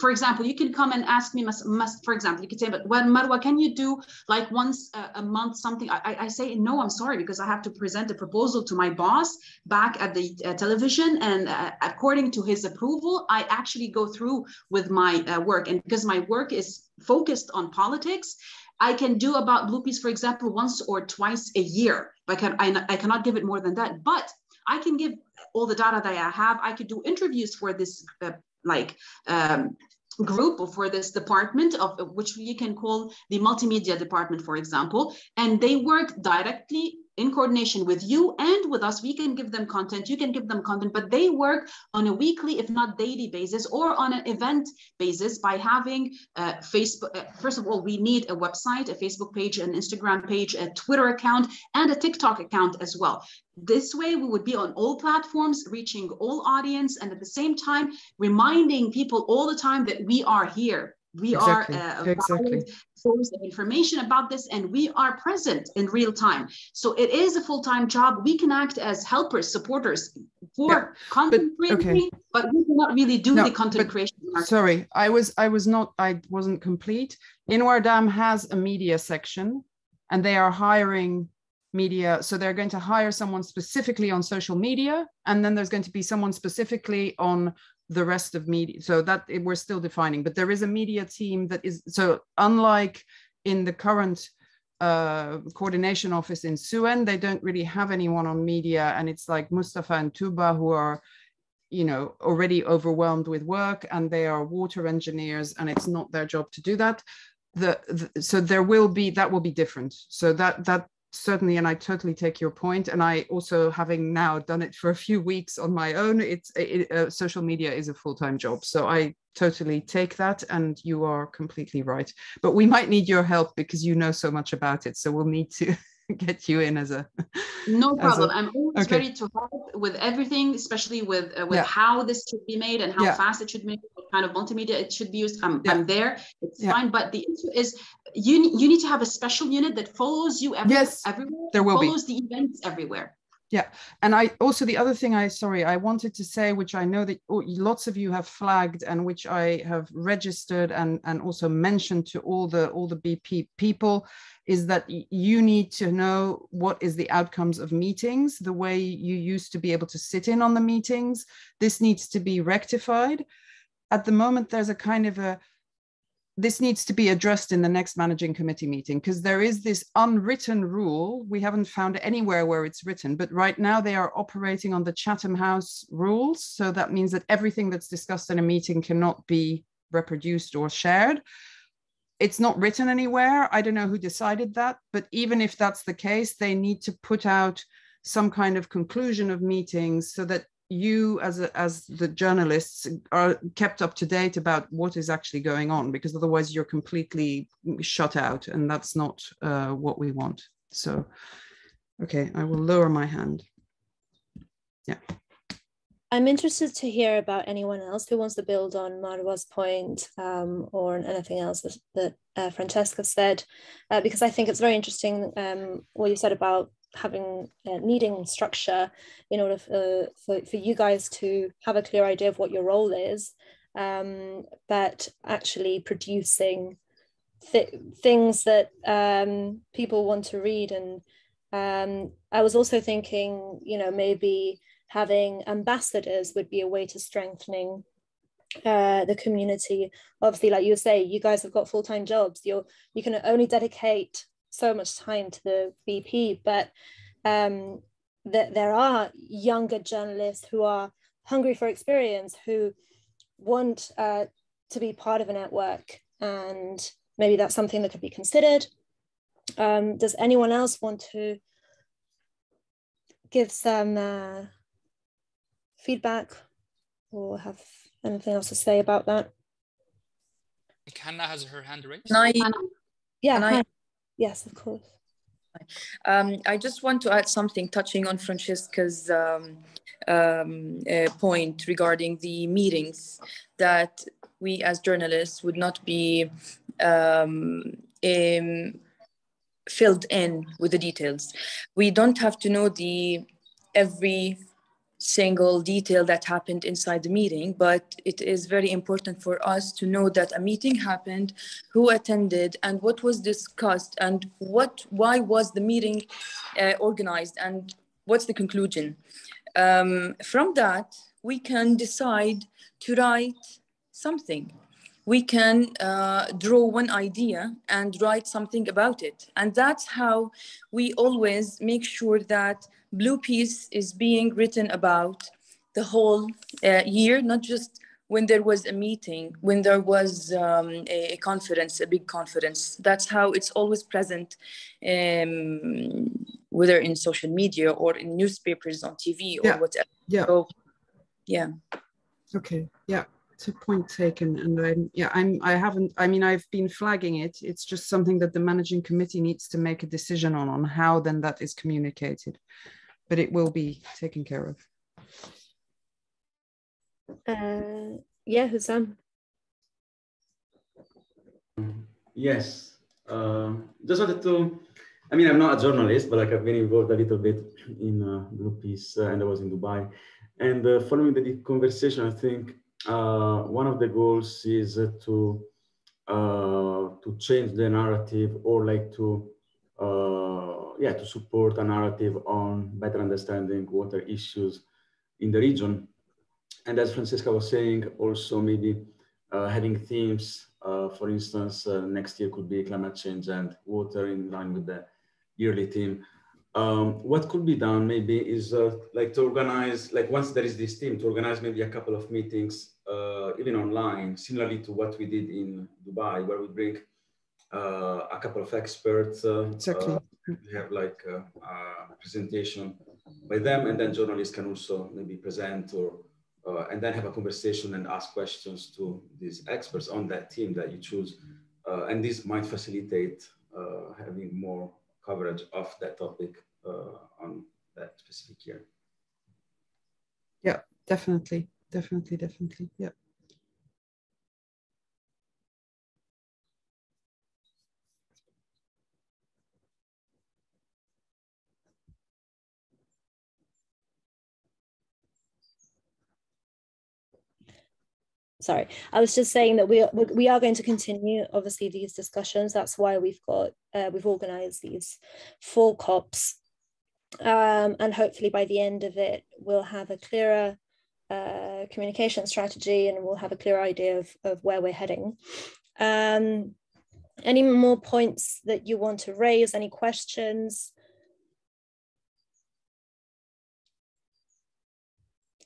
for example, you can come and ask me, must, must, for example, you could say, but well, Marwa, can you do like once a, a month something? I, I, say, no, I'm sorry, because I have to present a proposal to my boss back at the uh, television. And uh, according to his approval, I actually go through with my uh, work. And because my work is focused on politics, I can do about Blue for example, once or twice a year. I, can, I, I cannot give it more than that. But I can give all the data that I have. I could do interviews for this uh, like um, group or for this department of which you can call the multimedia department, for example, and they work directly in coordination with you and with us, we can give them content, you can give them content, but they work on a weekly, if not daily basis, or on an event basis by having uh, Facebook. Uh, first of all, we need a website, a Facebook page, an Instagram page, a Twitter account, and a TikTok account as well. This way, we would be on all platforms, reaching all audience, and at the same time, reminding people all the time that we are here we exactly. are uh, a exactly. source of information about this and we are present in real time so it is a full-time job we can act as helpers supporters for yeah, content but, creation okay. but we cannot really do no, the content creation sorry i was i was not i wasn't complete INWRDAM has a media section and they are hiring media so they're going to hire someone specifically on social media and then there's going to be someone specifically on the rest of media so that it, we're still defining but there is a media team that is so unlike in the current uh, coordination office in Suwen, they don't really have anyone on media and it's like Mustafa and Tuba who are you know already overwhelmed with work and they are water engineers and it's not their job to do that. The, the, so there will be that will be different. So that that certainly and i totally take your point and i also having now done it for a few weeks on my own it's it, uh, social media is a full-time job. So i totally take that and you are completely right. But we might need your help because you know so much about it so we'll need to get you in as a no problem i am always okay. ready to help with everything especially with uh, with yeah. how this should be made and how yeah. fast it should be what kind of multimedia it should be used i'm, yeah. I'm there it's fine but the issue is you you need to have a special unit that follows you everywhere, yes everywhere there will follows be. the events everywhere yeah and i also the other thing i sorry i wanted to say which i know that lots of you have flagged and which i have registered and and also mentioned to all the all the bp people is that you need to know what is the outcomes of meetings the way you used to be able to sit in on the meetings this needs to be rectified at the moment there's a kind of a this needs to be addressed in the next managing committee meeting because there is this unwritten rule. We haven't found anywhere where it's written, but right now they are operating on the Chatham House rules. So that means that everything that's discussed in a meeting cannot be reproduced or shared. It's not written anywhere. I don't know who decided that, but even if that's the case, they need to put out some kind of conclusion of meetings so that you as a, as the journalists are kept up to date about what is actually going on because otherwise you're completely shut out and that's not uh, what we want. So okay i will lower my hand. Yeah i'm interested to hear about anyone else who wants to build on marwa's point um, or anything else that, that uh, francesca said uh, because i think it's very interesting um, what you said about having uh, needing structure in order for, for, for you guys to have a clear idea of what your role is um, but actually producing th- things that um, people want to read. And um, i was also thinking you know maybe having ambassadors would be a way to strengthening uh, the community obviously like you say you guys have got full-time jobs you're you can only dedicate so much time to the BP, but um, that there are younger journalists who are hungry for experience, who want uh, to be part of a network, and maybe that's something that could be considered. Um, does anyone else want to give some uh, feedback or have anything else to say about that? Hannah has her hand raised. Can I, yeah, can I, Yes, of course. Um, I just want to add something touching on Francesca's um, um, uh, point regarding the meetings that we as journalists would not be um, filled in with the details. We don't have to know the every single detail that happened inside the meeting, but it is very important for us to know that a meeting happened, who attended, and what was discussed, and what why was the meeting uh, organized, and what's the conclusion. Um, from that, we can decide to write something. We can uh, draw one idea and write something about it. And that's how we always make sure that Blue Peace is being written about the whole uh, year, not just when there was a meeting, when there was um, a, conference, a big conference. That's how it's always present, um, whether in social media or in newspapers, on TV, or yeah. whatever. Yeah. So, yeah. Okay. Yeah. It's a point taken, and I'm yeah I'm I haven't I mean I've been flagging it. It's just something that the managing committee needs to make a decision on on how then that is communicated but it will be taken care of. Uh, yeah, Hussam. Yes, uh, just wanted to. I mean, I'm not a journalist, but like I've been involved a little bit in uh, Blue Peace, uh, and I was in Dubai. And uh, following the conversation, I think uh, one of the goals is to uh, to change the narrative or like to yeah, to support a narrative on better understanding water issues in the region. And as Francesca was saying, also maybe uh, having themes, uh, for instance, uh, next year could be climate change and water in line with the yearly theme. Um, what could be done maybe is uh, like to organize, like once there is this team, to organize maybe a couple of meetings, uh, even online, similarly to what we did in Dubai, where we bring uh, a couple of experts. exactly we have like a, a, presentation by them and then journalists can also maybe present or uh, and then have a conversation and ask questions to these experts on that team that you choose. Uh, and this might facilitate uh, having more coverage of that topic uh, on that specific year. Yeah definitely. Definitely definitely. Yeah sorry i was just saying that we are, we are going to continue obviously these discussions. That's why we've got uh, we've organized these four cops. Um, and hopefully by the end of it we'll have a clearer uh, communication strategy and we'll have a clear idea of, of where we're heading. Um, any more points that you want to raise? Any questions?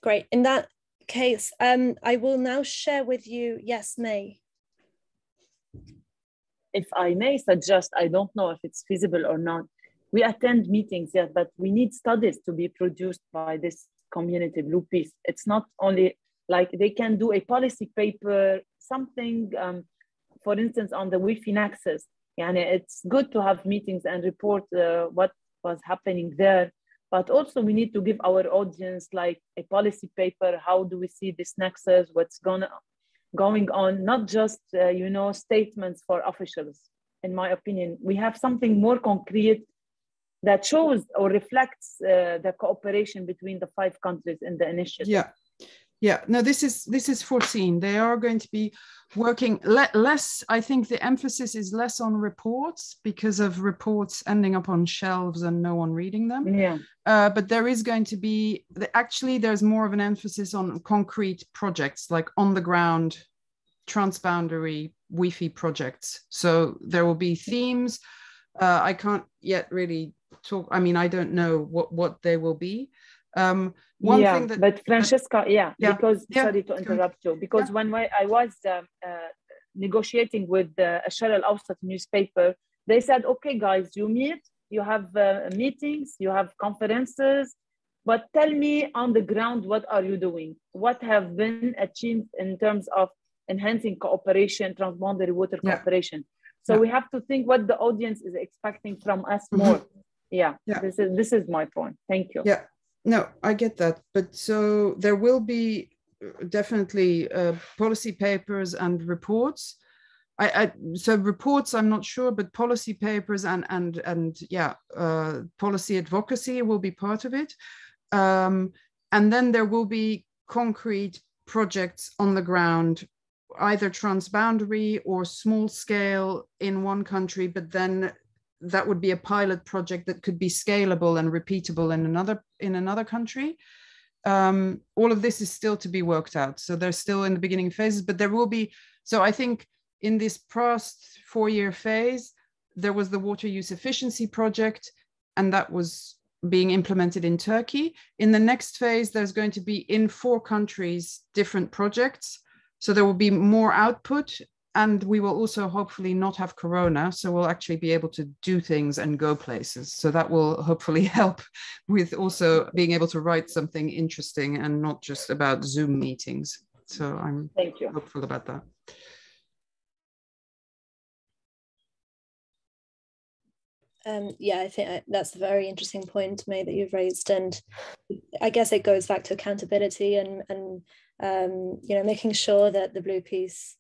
Great. In that case, um, I will now share with you, yes, May. If I may suggest, I don't know if it's feasible or not. We attend meetings, yeah, but we need studies to be produced by this community blue peace. It's not only like they can do a policy paper, something, um, for instance, on the WEFE nexus. And it's good to have meetings and report uh, what was happening there but also we need to give our audience like a policy paper. How do we see this nexus? What's gonna going on? Not just uh, you know statements for officials in my opinion. We have something more concrete that shows or reflects uh, the cooperation between the five countries in the initiative. Yeah yeah no this is this is foreseen. They are going to be working le- less i think the emphasis is less on reports because of reports ending up on shelves and no one reading them. Yeah. Uh, but there is going to be actually there's more of an emphasis on concrete projects like on the ground transboundary WEFE projects. So there will be themes. Uh, i can't yet really talk i mean i don't know what what they will be um, one yeah, thing that but Francesca, yeah, yeah. because yeah. sorry to interrupt you, because when I was uh, uh, negotiating with the Al Awsat newspaper, they said, okay, guys, you meet, you have uh, meetings, you have conferences, but tell me on the ground, what are you doing? What have been achieved in terms of enhancing cooperation, transboundary water cooperation? So we have to think what the audience is expecting from us mm-hmm. more. Yeah, yeah, this is this is my point. Thank you. Yeah, no, I get that. But so there will be uh, definitely uh, policy papers and reports. I, I, so reports I'm not sure, but policy papers and and and yeah, uh, policy advocacy will be part of it. Um, and then there will be concrete projects on the ground either transboundary or small scale in one country but then that would be a pilot project that could be scalable and repeatable in another in another country um, all of this is still to be worked out so they're still in the beginning phases but there will be so i think in this past four year phase there was the water use efficiency project and that was being implemented in Turkey. In the next phase, there's going to be in four countries different projects. So there will be more output and we will also hopefully not have corona so we'll actually be able to do things and go places. So that will hopefully help with also being able to write something interesting and not just about zoom meetings. So i'm Thank you. hopeful about that. Um, yeah, I think that's a very interesting point, May, that you've raised, and I guess it goes back to accountability and and um, you know making sure that the Blue Peace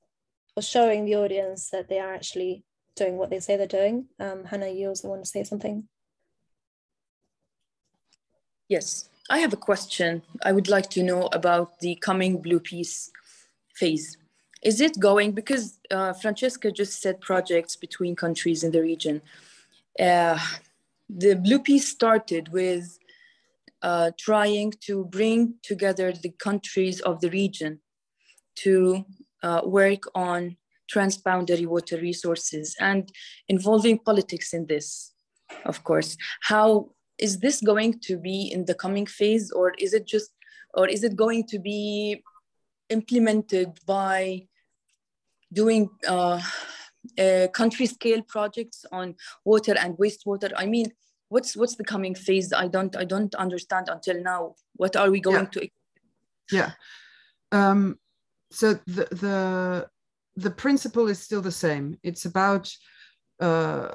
or showing the audience that they are actually doing what they say they're doing. Um, Hannah, you also want to say something? Yes, I have a question. I would like to know about the coming blue Peace phase. Is it going because uh, Francesca just said projects between countries in the region? Uh, the Blue Peace started with uh, trying to bring together the countries of the region to uh, work on transboundary water resources and involving politics in this, of course. How is this going to be in the coming phase or is it just, or is it going to be implemented by doing uh, uh, country scale projects on water and wastewater i mean what's what's the coming phase i don't i don't understand until now what are we going yeah. to yeah um, so the the the principle is still the same it's about uh,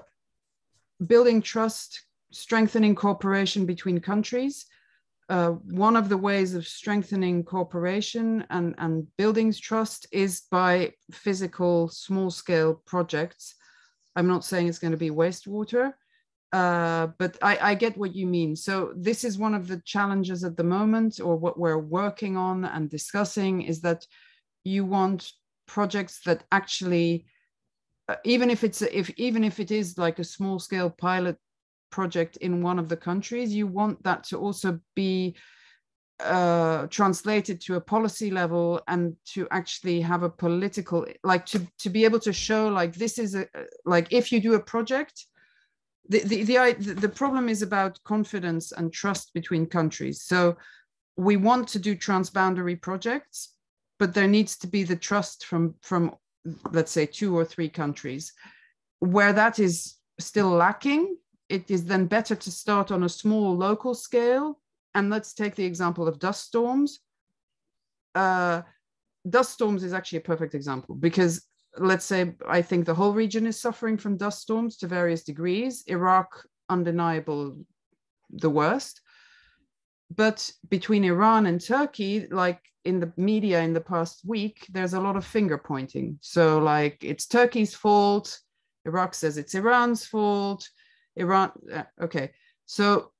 building trust strengthening cooperation between countries uh, one of the ways of strengthening cooperation and, and building trust is by physical small scale projects. I'm not saying it's going to be wastewater, uh, but I, I, get what you mean. So this is one of the challenges at the moment, or what we're working on and discussing, is that you want projects that actually, uh, even if it's if even if it is like a small scale pilot project in one of the countries, you want that to also be uh, translated to a policy level and to actually have a political, like to, to be able to show like this is a, like if you do a project, the, the, the, the problem is about confidence and trust between countries. So we want to do transboundary projects, but there needs to be the trust from, from let's say two or three countries. Where that is still lacking, it is then better to start on a small local scale. And let's take the example of dust storms. Uh, dust storms is actually a perfect example because let's say I think the whole region is suffering from dust storms to various degrees. Iraq, undeniable, the worst. But between Iran and Turkey, like in the media in the past week, there's a lot of finger pointing. So, like, it's Turkey's fault. Iraq says it's Iran's fault. Iran. Uh, okay. So,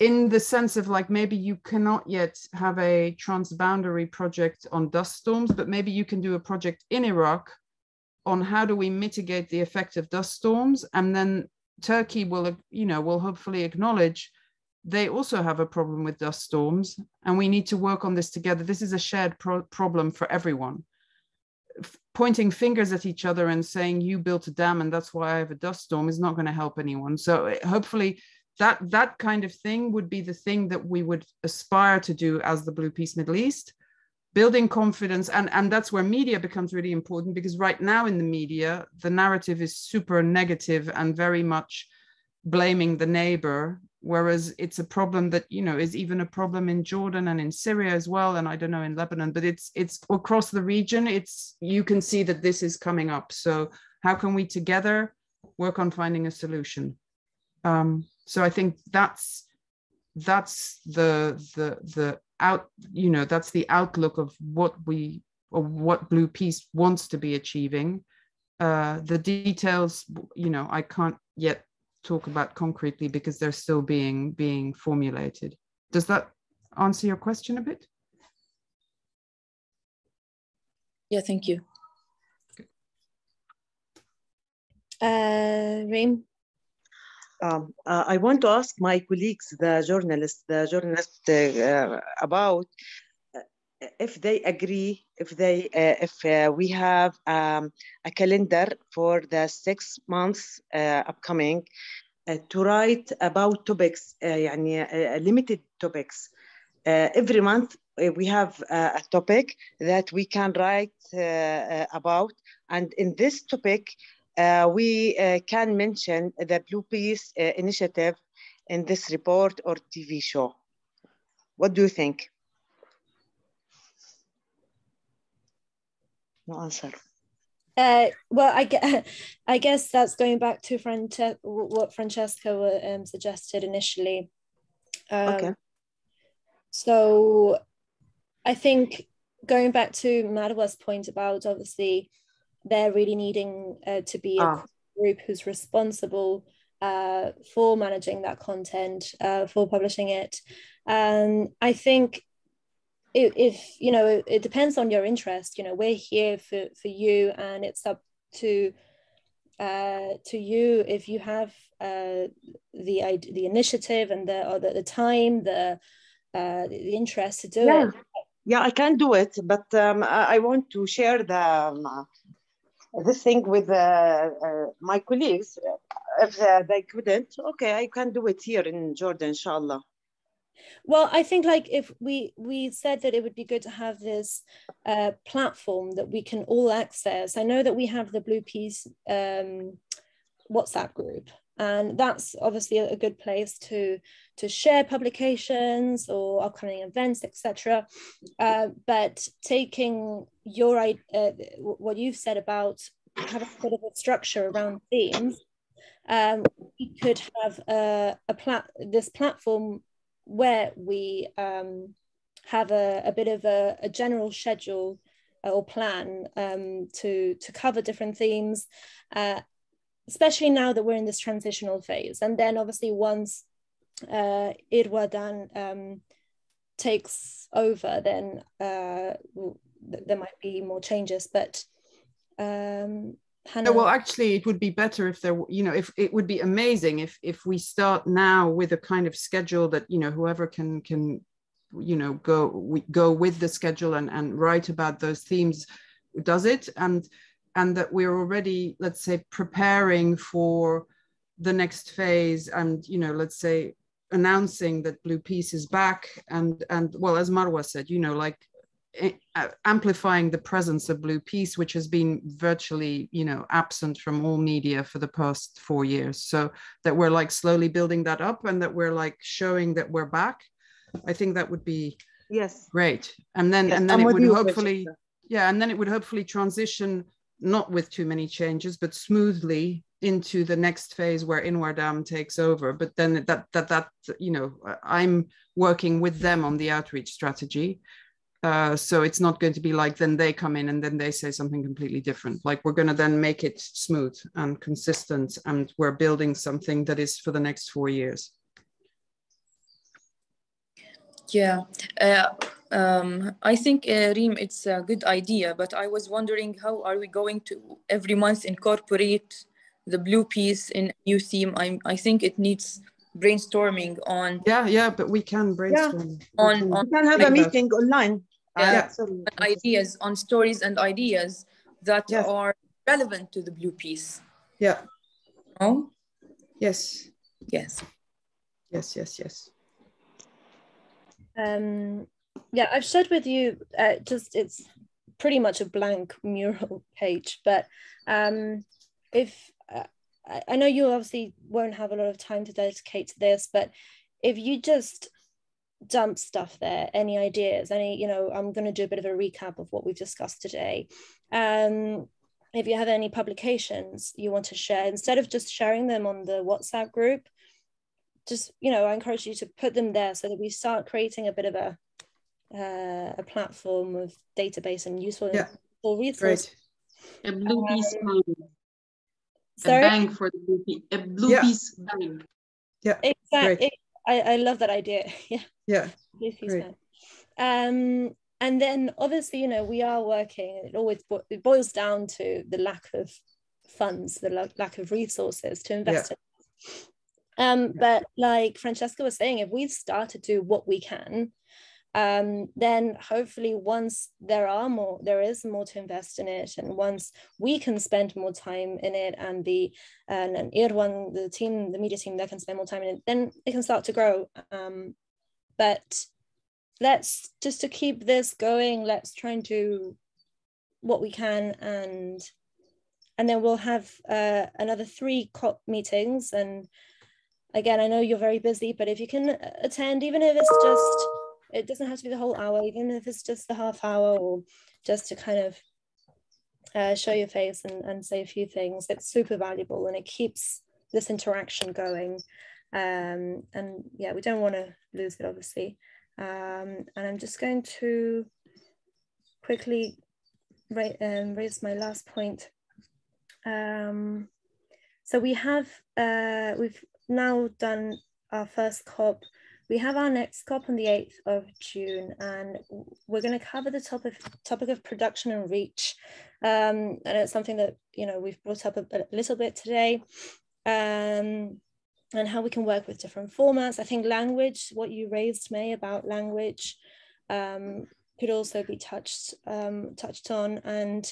in the sense of like maybe you cannot yet have a transboundary project on dust storms, but maybe you can do a project in Iraq on how do we mitigate the effect of dust storms, and then Turkey will, you know, will hopefully acknowledge they also have a problem with dust storms, and we need to work on this together. This is a shared pro problem for everyone pointing fingers at each other and saying you built a dam and that's why I have a dust storm is not going to help anyone. So eh, hopefully that that kind of thing would be the thing that we would aspire to do as the Blue Peace Middle East, building confidence and and that's where media becomes really important because right now in the media the narrative is super negative and very much blaming the neighbor whereas it's a problem that you know is even a problem in jordan and in syria as well and i don't know in lebanon but it's it's across the region it's you can see that this is coming up. So how can we together work on finding a solution? Um, so i think that's that's the the the out you know that's the outlook of what we or what blue peace wants to be achieving. Uh, the details you know i can't yet talk about concretely because they're still being being formulated. Does that answer your question a bit? Yeah, thank you. Uh, Reem? Um, uh, I want to ask my colleagues, the journalists, the journalists, uh, about if they agree, if they, uh, if uh, we have um, a calendar for the six months uh, upcoming to write about topics, يعني limited topics. every month we have a topic that we can write about, and in this topic uh, we uh, can mention the Blue Peace uh, initiative in this report or TV show. What do you think? No answer. Uh, well, I, guess, I guess that's going back to what Francesca um, suggested initially. Um, okay. So I think going back to Marwa's point about obviously they're really needing uh, to be ah. a group who's responsible uh, for managing that content, uh, for publishing it. And I think if, if you know, it, it, depends on your interest. You know, we're here for, for you, and it's up to uh, to you if you have uh, the the initiative and the or the, the time, the uh, the interest to do yeah. it. Yeah, I can do it, but um, I want to share the um, this thing with uh, uh, my colleagues. If uh, they couldn't, okay, I can do it here in Jordan, inshallah. Well, I think like if we we said that it would be good to have this uh, platform that we can all access. I know that we have the Blue Peace um, WhatsApp group, and that's obviously a good place to to share publications or upcoming events etc uh, but taking your uh, what you've said about having a bit of a structure around themes um, we could have a, a plat this platform where we um, have a, a bit of a, a general schedule or plan um, to to cover different themes uh, especially now that we're in this transitional phase. And then obviously once uh, INWRDAM um, takes over, then uh, there might be more changes. But um, Hannah... well, actually, it would be better if there, you know, if it would be amazing if if we start now with a kind of schedule that you know whoever can can you know go we go with the schedule and and write about those themes does it. And and that we're already, let's say, preparing for the next phase and, you know, let's say announcing that Blue Peace is back. And, and well, as Marwa said, you know, like Uh, amplifying the presence of Blue Peace, which has been virtually, you know, absent from all media for the past four years. So that we're like slowly building that up and that we're like showing that we're back. I think that would be yes great. And then yes, and then I'm it would hopefully yeah, and then it would hopefully transition not with too many changes, but smoothly into the next phase where INWRDAM takes over. But then that that that you know, I'm working with them on the outreach strategy. Uh, so it's not going to be like then they come in and then they say something completely different. Like we're going to then make it smooth and consistent, and we're building something that is for the next four years. Yeah. Uh, um, I think, uh, Reem, it's a good idea, but I was wondering how are we going to every month incorporate the Blue Peace in new theme? I, I think it needs brainstorming on. Yeah, yeah, but we can brainstorm. Yeah. On, we, on, we can have a meeting online. Yeah, ideas on stories and ideas that yeah. are relevant to the Blue Peace. Yeah. Oh? Yes. Yes. Yes, yes, yes. Um, yeah, I've shared with you uh, just it's pretty much a blank mural page, but um, if uh, I know you obviously won't have a lot of time to dedicate to this, but if you just dump stuff there, any ideas, any, you know, I'm going to do a bit of a recap of what we've discussed today. Um, if you have any publications you want to share, instead of just sharing them on the WhatsApp group, just, you know, I encourage you to put them there so that we start creating a bit of a uh, a platform of database and useful, yeah. resources. A Blue Peace um, bank. Sorry? A bank for the Blue Peace. A blue yeah. piece bank. Yeah. Exactly. I, I love that idea. yeah. Yeah. Great. Um, and then obviously, you know, we are working. It always bo- it boils down to the lack of funds, the lo- lack of resources to invest yeah. in. Um, but like Francesca was saying, if we start to do what we can, um, then hopefully once there are more, there is more to invest in it, and once we can spend more time in it, and the and, and Irwan, the team, the media team, that can spend more time in it, then it can start to grow. Um, but let's just to keep this going, let's try and do what we can, and and then we'll have uh, another three COP meetings and again, I know you're very busy, but if you can attend, even if it's just, it doesn't have to be the whole hour, even if it's just the half hour or just to kind of uh, show your face and, and say a few things, it's super valuable and it keeps this interaction going. Um, and yeah, we don't want to lose it, obviously. Um, and I'm just going to quickly ra um, raise my last point. Um, so we have, uh, we've now done our first COP. We have our next COP on the 8th of June, and we're going to cover the topic, topic of production and reach. Um, and it's something that, you know, we've brought up a, a little bit today. Um, and how we can work with different formats. I think language, what you raised, May, about language, um, could also be touched um, touched on. And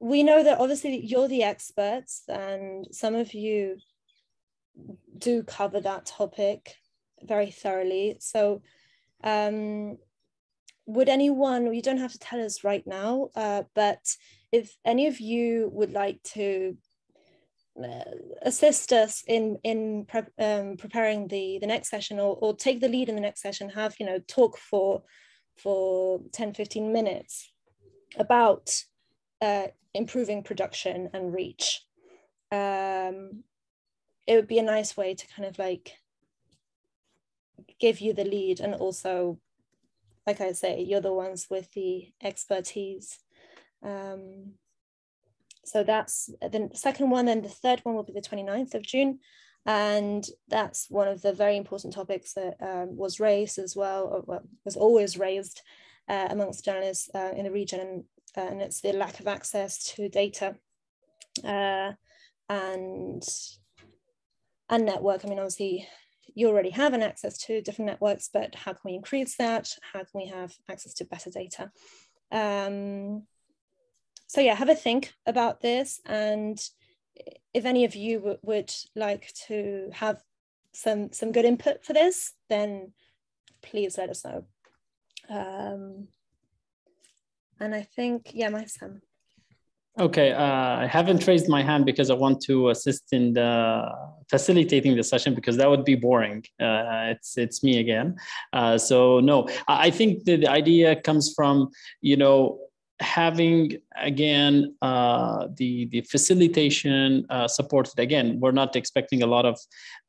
we know that obviously you're the experts, and some of you do cover that topic very thoroughly. So, um, would anyone, you don't have to tell us right now, uh, but if any of you would like to uh, assist us in in pre um, preparing the the next session or, or take the lead in the next session have you know talk for for 10 15 minutes about uh, improving production and reach um, it would be a nice way to kind of like give you the lead and also like i say you're the ones with the expertise um, so that's the second one and the third one will be the 29th of june and that's one of the very important topics that um, was raised as well or well, was always raised uh, amongst journalists uh, in the region and, uh, and it's the lack of access to data uh, and and network. I mean, obviously, you already have an access to different networks, but how can we increase that? How can we have access to better data? Um, so yeah, have a think about this. And if any of you would like to have some, some good input for this, then please let us know. Um, and I think, yeah, Maysam. Okay, uh, I haven't raised my hand because I want to assist in the facilitating the session because that would be boring. Uh, it's it's me again. Uh, so no, I think the, idea comes from you know having again uh, the the facilitation uh, supported again we're not expecting a lot of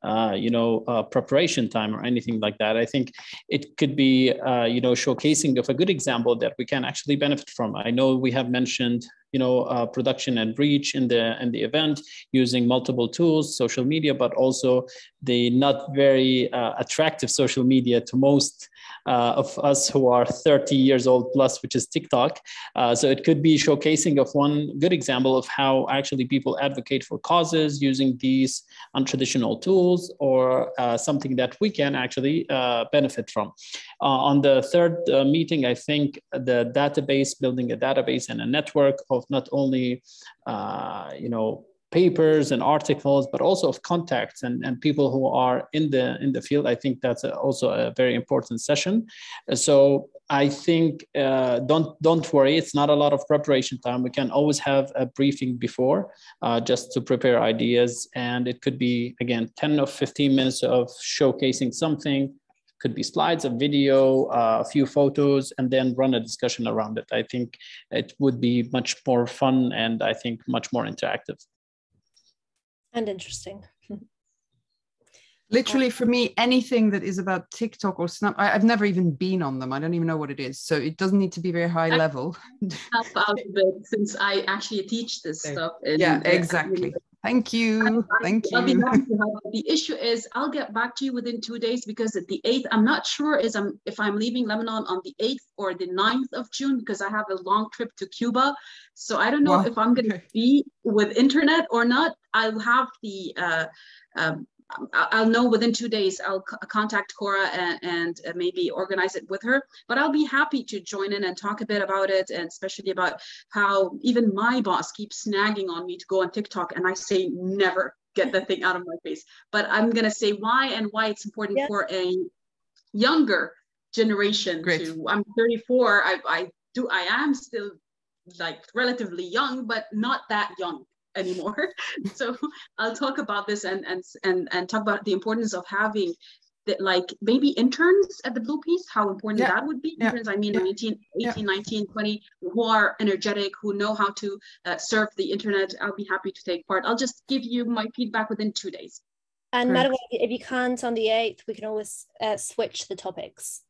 uh, you know uh, preparation time or anything like that i think it could be uh, you know showcasing of a good example that we can actually benefit from i know we have mentioned you know uh, production and reach in the in the event using multiple tools social media but also the not very attractive social media to most uh, of us who are 30 years old plus, which is TikTok. Uh, so it could be showcasing of one good example of how actually people advocate for causes using these untraditional tools or uh, something that we can actually uh, benefit from. Uh, on the third uh, meeting, I think the database, building a database and a network of not only, you know, papers and articles, but also of contacts and, and people who are in the in the field. I think that's a, also a very important session. So I think uh, don't don't worry. It's not a lot of preparation time. We can always have a briefing before, uh, just to prepare ideas, and it could be again 10 or 15 minutes of showcasing something. Could be slides, a video, uh, a few photos, and then run a discussion around it. I think it would be much more fun and I think much more interactive and interesting. Literally, for me, anything that is about TikTok or Snap, I, have never even been on them. I don't even know what it is. So it doesn't need to be very high level. Help out a bit since I actually teach this stuff. In, yeah, exactly. Thank you. Thank I'll you. Be happy to help. The issue is I'll get back to you within two days because at the 8th, I'm not sure is I'm, if I'm leaving Lebanon on the 8th or the 9th of June because I have a long trip to Cuba. So I don't know wow. if I'm going to okay. be with internet or not. I'll have the uh, um, I'll know within two days. I'll contact Cora and, and maybe organize it with her. But I'll be happy to join in and talk a bit about it, and especially about how even my boss keeps snagging on me to go on TikTok, and I say never get that thing out of my face. But I'm gonna say why and why it's important yeah. for a younger generation Great. to. I'm 34. I I do. I am still like relatively young, but not that young anymore. so I'll talk about this and and and and talk about the importance of having that like maybe interns at the Blue Peace how important yeah. that would be yeah. interns i mean yeah. 19 18 19 20 who are energetic who know how to uh, surf the internet i'll be happy to take part i'll just give you my feedback within two days and matter if you can't on the 8th we can always uh, switch the topics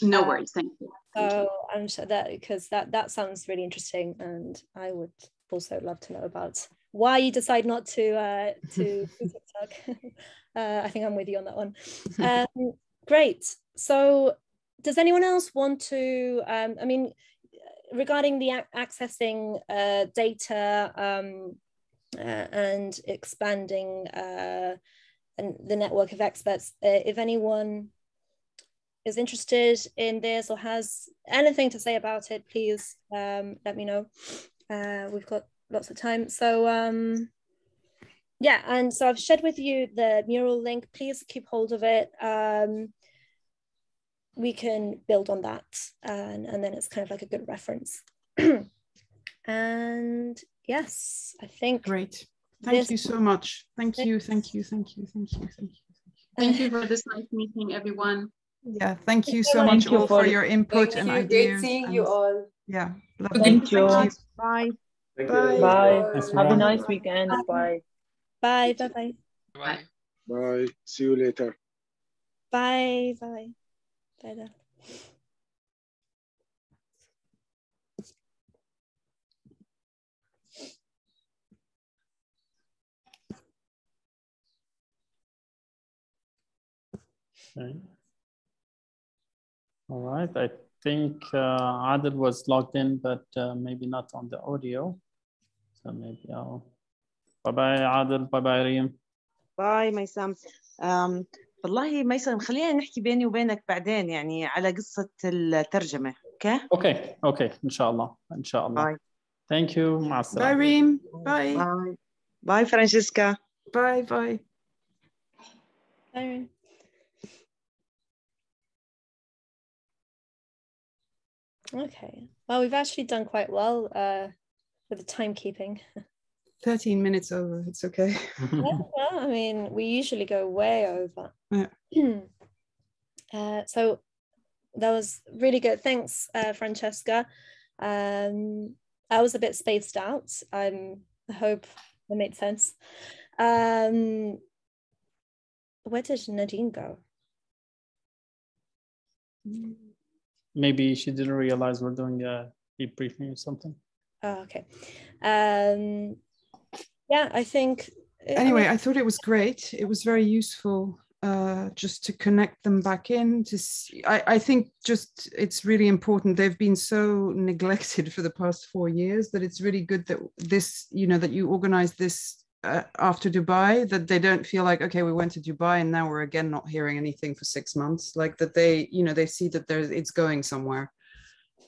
no worries thank you so i'm sure that because that that sounds really interesting and i would also love to know about why you decide not to uh, to TikTok. uh, I think I'm with you on that one. Um, great. So, does anyone else want to? Um, I mean, regarding the accessing uh, data um, uh, and expanding uh, and the network of experts, uh, if anyone is interested in this or has anything to say about it, please um, let me know. Uh, we've got lots of time. So um, yeah, and so I've shared with you the mural link. Please keep hold of it. Um, we can build on that, and, and then it's kind of like a good reference. and yes, I think great. Thank this, you so much. Thank you, thank you, thank you, thank you, thank you. Thank you for this nice meeting, everyone. Yeah, thank you so much all for, your input and ideas. Great seeing and, you all. Yeah, lovely. Thank you. Thank you. Bye. Bye. Bye. Have a nice weekend. Bye. Bye. Bye. Bye. Bye. Bye. See you later. Bye. Bye. Bye. Bye. Okay. All right. I think uh, Adil was logged in, but uh, maybe not on the audio. So maybe I'll. Bye bye Adil. Bye bye ريم. باي ميسم um, والله ميسم خلينا نحكي بيني وبينك بعدين يعني على قصة الترجمة أوكي؟ أوكي أوكي إن شاء الله إن شاء الله. باي. Thank you مع السلامة. باي ريم. باي. باي. باي فرانشيسكا. باي باي. باي. Okay. Well, we've actually done quite well uh, with the timekeeping. 13 minutes over. It's okay. yeah, well, I mean, we usually go way over. Yeah. uh, so that was really good. Thanks, uh, Francesca. Um, I was a bit spaced out. Um, I hope it made sense. Um, where did Nadine go? Maybe she didn't realize we're doing a debriefing or something. Oh, okay. Um, yeah, I think. Anyway, I, mean, I thought it was great. It was very useful uh, just to connect them back in. To see, I, I think just it's really important. They've been so neglected for the past four years that it's really good that this, you know, that you organize this uh, after Dubai that they don't feel like okay we went to Dubai and now we're again not hearing anything for six months like that they you know they see that there's it's going somewhere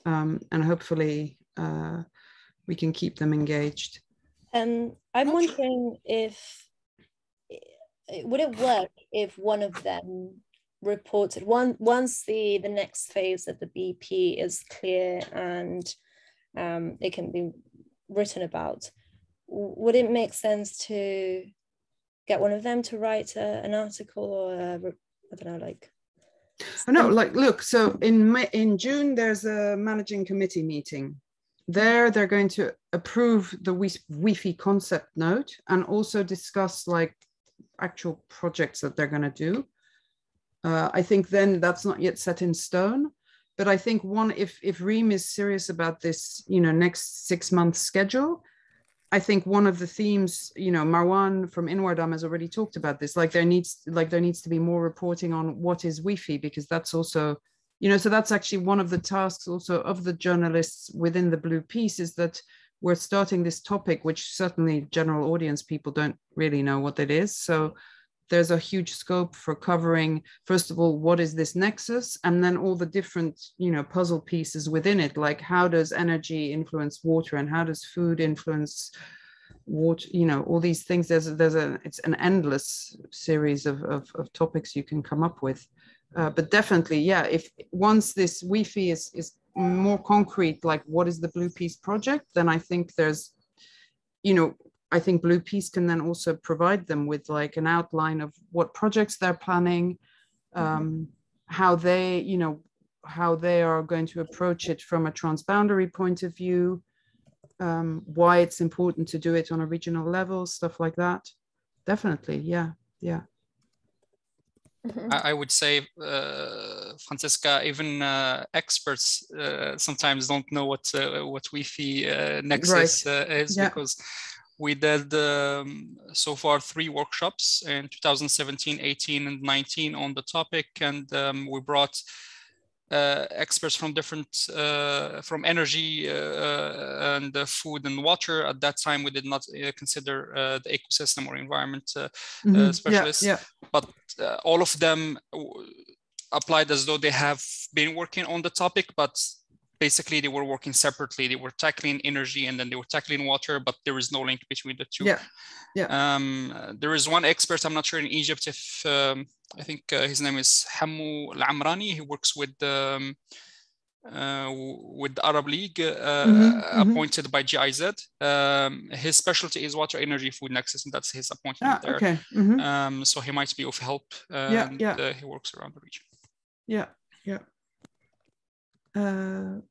um, and hopefully uh, we can keep them engaged. Um, I'm wondering if would it work if one of them reported one once the the next phase of the BP is clear and um, it can be written about would it make sense to get one of them to write a, an article or I I don't know, like? I know, like look. So in May, in June, there's a managing committee meeting. There, they're going to approve the WEFE concept note and also discuss like actual projects that they're going to do. Uh, I think then that's not yet set in stone, but I think one if if Reem is serious about this, you know, next six month schedule, I think one of the themes, you know, Marwan from INWRDAM has already talked about this. Like there needs, like there needs to be more reporting on what is WEFE because that's also, you know, so that's actually one of the tasks also of the journalists within the Blue Peace is that we're starting this topic, which certainly general audience people don't really know what it is. So there's a huge scope for covering first of all what is this nexus and then all the different you know puzzle pieces within it like how does energy influence water and how does food influence water you know all these things. There's there's a it's an endless series of, of, of topics you can come up with. Uh, but definitely yeah if once this WEFE is is more concrete like what is the blue peace project then i think there's you know I think Blue Peace can then also provide them with like an outline of what projects they're planning, mm-hmm. um, how they, you know, how they are going to approach it from a transboundary point of view, um, why it's important to do it on a regional level, stuff like that. Definitely, yeah, yeah. Mm-hmm. I, I would say, uh, Francisca, even uh, experts uh, sometimes don't know what uh, what WEFE uh, Nexus right. Uh, is yeah. because we did um, so far three workshops in 2017, 18, and 19 on the topic, and um, we brought uh, experts from different uh, from energy uh, and food and water. At that time, we did not uh, consider uh, the ecosystem or environment uh, mm-hmm. specialists, yeah, yeah. but all of them applied as though they have been working on the topic, but basically they were working separately. They were tackling energy and then they were tackling water, but there is no link between the two. Yeah, yeah. Um, there is one expert. I'm not sure in Egypt if um, I think uh, his name is Hamu Al-Amrani. He works with um, uh, with the Arab League, uh, mm-hmm, mm-hmm. appointed mm-hmm. by GIZ. Um, his specialty is water, energy, food nexus, and that's his appointment ah, there. Okay. Mm-hmm. Um, so he might be of help. yeah, yeah. Uh, he works around the region. Yeah, yeah uh,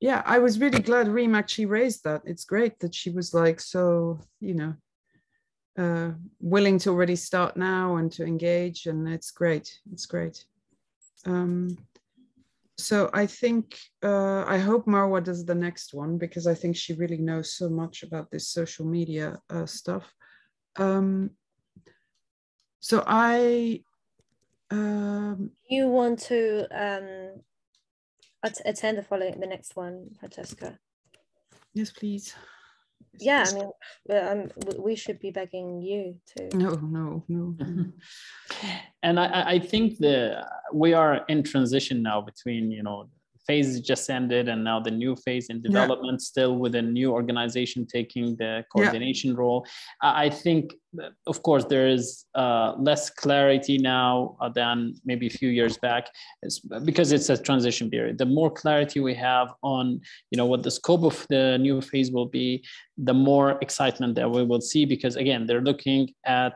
yeah, I was really glad Reem actually raised that. It's great that she was like so, you know, uh, willing to already start now and to engage, and it's great. It's great. Um, so I think uh, I hope Marwa does the next one because I think she really knows so much about this social media uh, stuff. Um, so I. Um, you want to um, attend the following the next one, Francesca? Yes, please. yeah, I mean, um, we should be begging you to. No, no, no. and I, I think the we are in transition now between you know phase just ended and now the new phase in development yeah. still with a new organization taking the coordination yeah. role i think of course there is uh, less clarity now uh, than maybe a few years back it's because it's a transition period the more clarity we have on you know what the scope of the new phase will be the more excitement that we will see because again they're looking at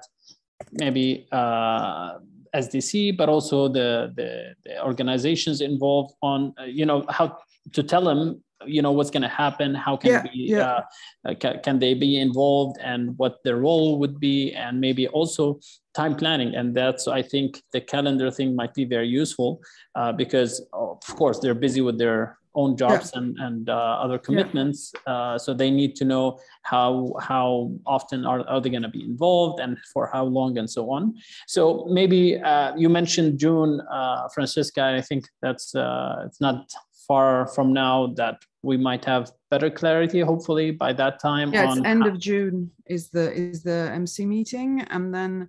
maybe uh, SDC, but also the, the, the organizations involved on, uh, you know, how to tell them, you know, what's going to happen, how can, yeah, be, yeah. Uh, uh, can, can they be involved and what their role would be, and maybe also time planning. And that's, I think the calendar thing might be very useful uh, because, of course, they're busy with their own jobs yeah. and, and uh, other commitments. Yeah. Uh, so they need to know how how often are, are they going to be involved and for how long and so on. So maybe uh, you mentioned June, uh, Francisca. I think that's uh, it's not far from now that we might have better clarity. Hopefully by that time. Yeah, end of June is the is the MC meeting, and then.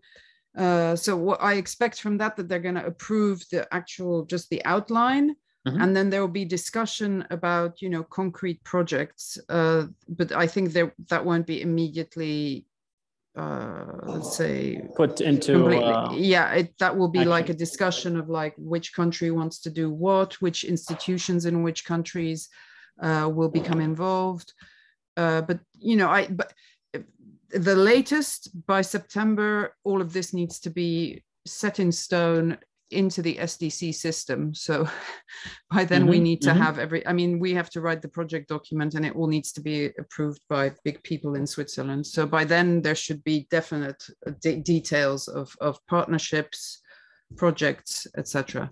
Uh, so what I expect from that that they're going to approve the actual just the outline, Mm-hmm. And then there will be discussion about, you know, concrete projects. Uh, but I think there that won't be immediately, uh, let's say, put into. Uh, yeah, it, that will be action. like a discussion of like which country wants to do what, which institutions in which countries uh, will become involved. Uh, but you know, I but the latest by September, all of this needs to be set in stone into the SDC system. So by then mm-hmm, we need to mm-hmm. have every, I mean, we have to write the project document and it all needs to be approved by big people in Switzerland. So by then there should be definite uh, de- details of, of partnerships, projects, etc.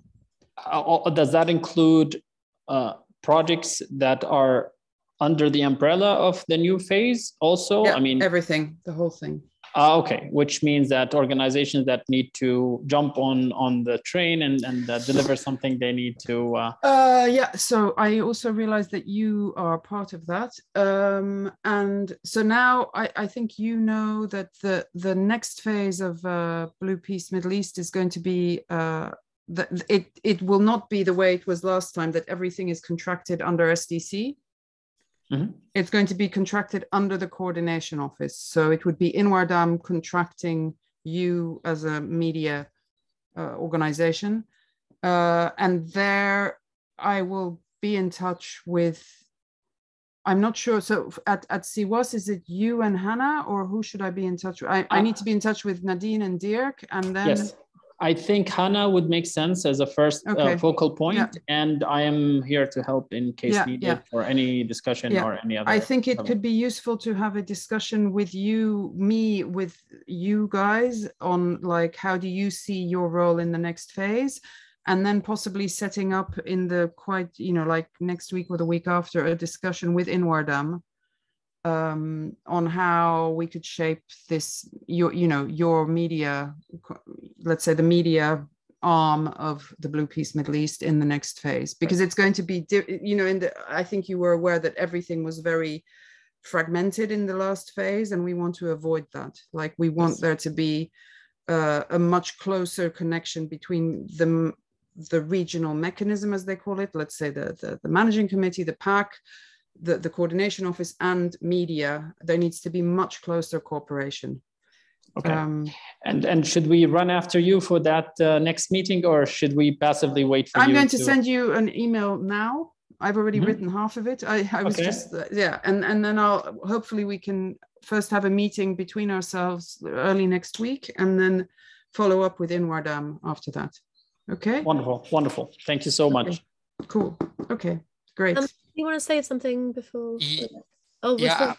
Uh, does that include uh, projects that are under the umbrella of the new phase also? Yeah, I mean, everything, the whole thing. Uh, okay, which means that organizations that need to jump on on the train and and uh, deliver something, they need to. Uh... uh yeah. So I also realized that you are part of that, um, and so now I I think you know that the the next phase of uh, Blue Peace Middle East is going to be. Uh, that it it will not be the way it was last time that everything is contracted under SDC Mm-hmm. It's going to be contracted under the coordination office. So it would be INWRDAM contracting you as a media uh, organization. Uh, and there I will be in touch with, I'm not sure. So at, at cewas, is it you and Hannah or who should I be in touch with? I, I need to be in touch with Nadine and Dirk and then. Yes. I think Hannah would make sense as a first uh, okay. uh, focal point, yeah. and I am here to help in case yeah, needed yeah. for any discussion or any other. I think it could be useful to have a discussion with you, me, with you guys on like how do you see your role in the next phase, and then possibly setting up in the quite you know like next week or the week after a discussion with INWRDAM um, on how we could shape this your you know your media let's say the media arm of the blue peace middle east in the next phase. Because it's going to be you know in the i think you were aware that everything was very fragmented in the last phase and we want to avoid that. Like we want yes. there to be uh, a much closer connection between the the regional mechanism as they call it let's say the the, the managing committee the pac the, the coordination office and media, there needs to be much closer cooperation. Okay. Um, and and should we run after you for that uh, next meeting, or should we passively wait for I'm you? I'm going to, to, send you an email now. I've already mm -hmm. written half of it. I, I was okay. just uh, yeah, and and then I'll hopefully we can first have a meeting between ourselves early next week, and then follow up with INWRDAM after that. Okay. Wonderful, wonderful. Thank you so much. Cool. Okay. Great. Um, you want to say something before? oh, yeah,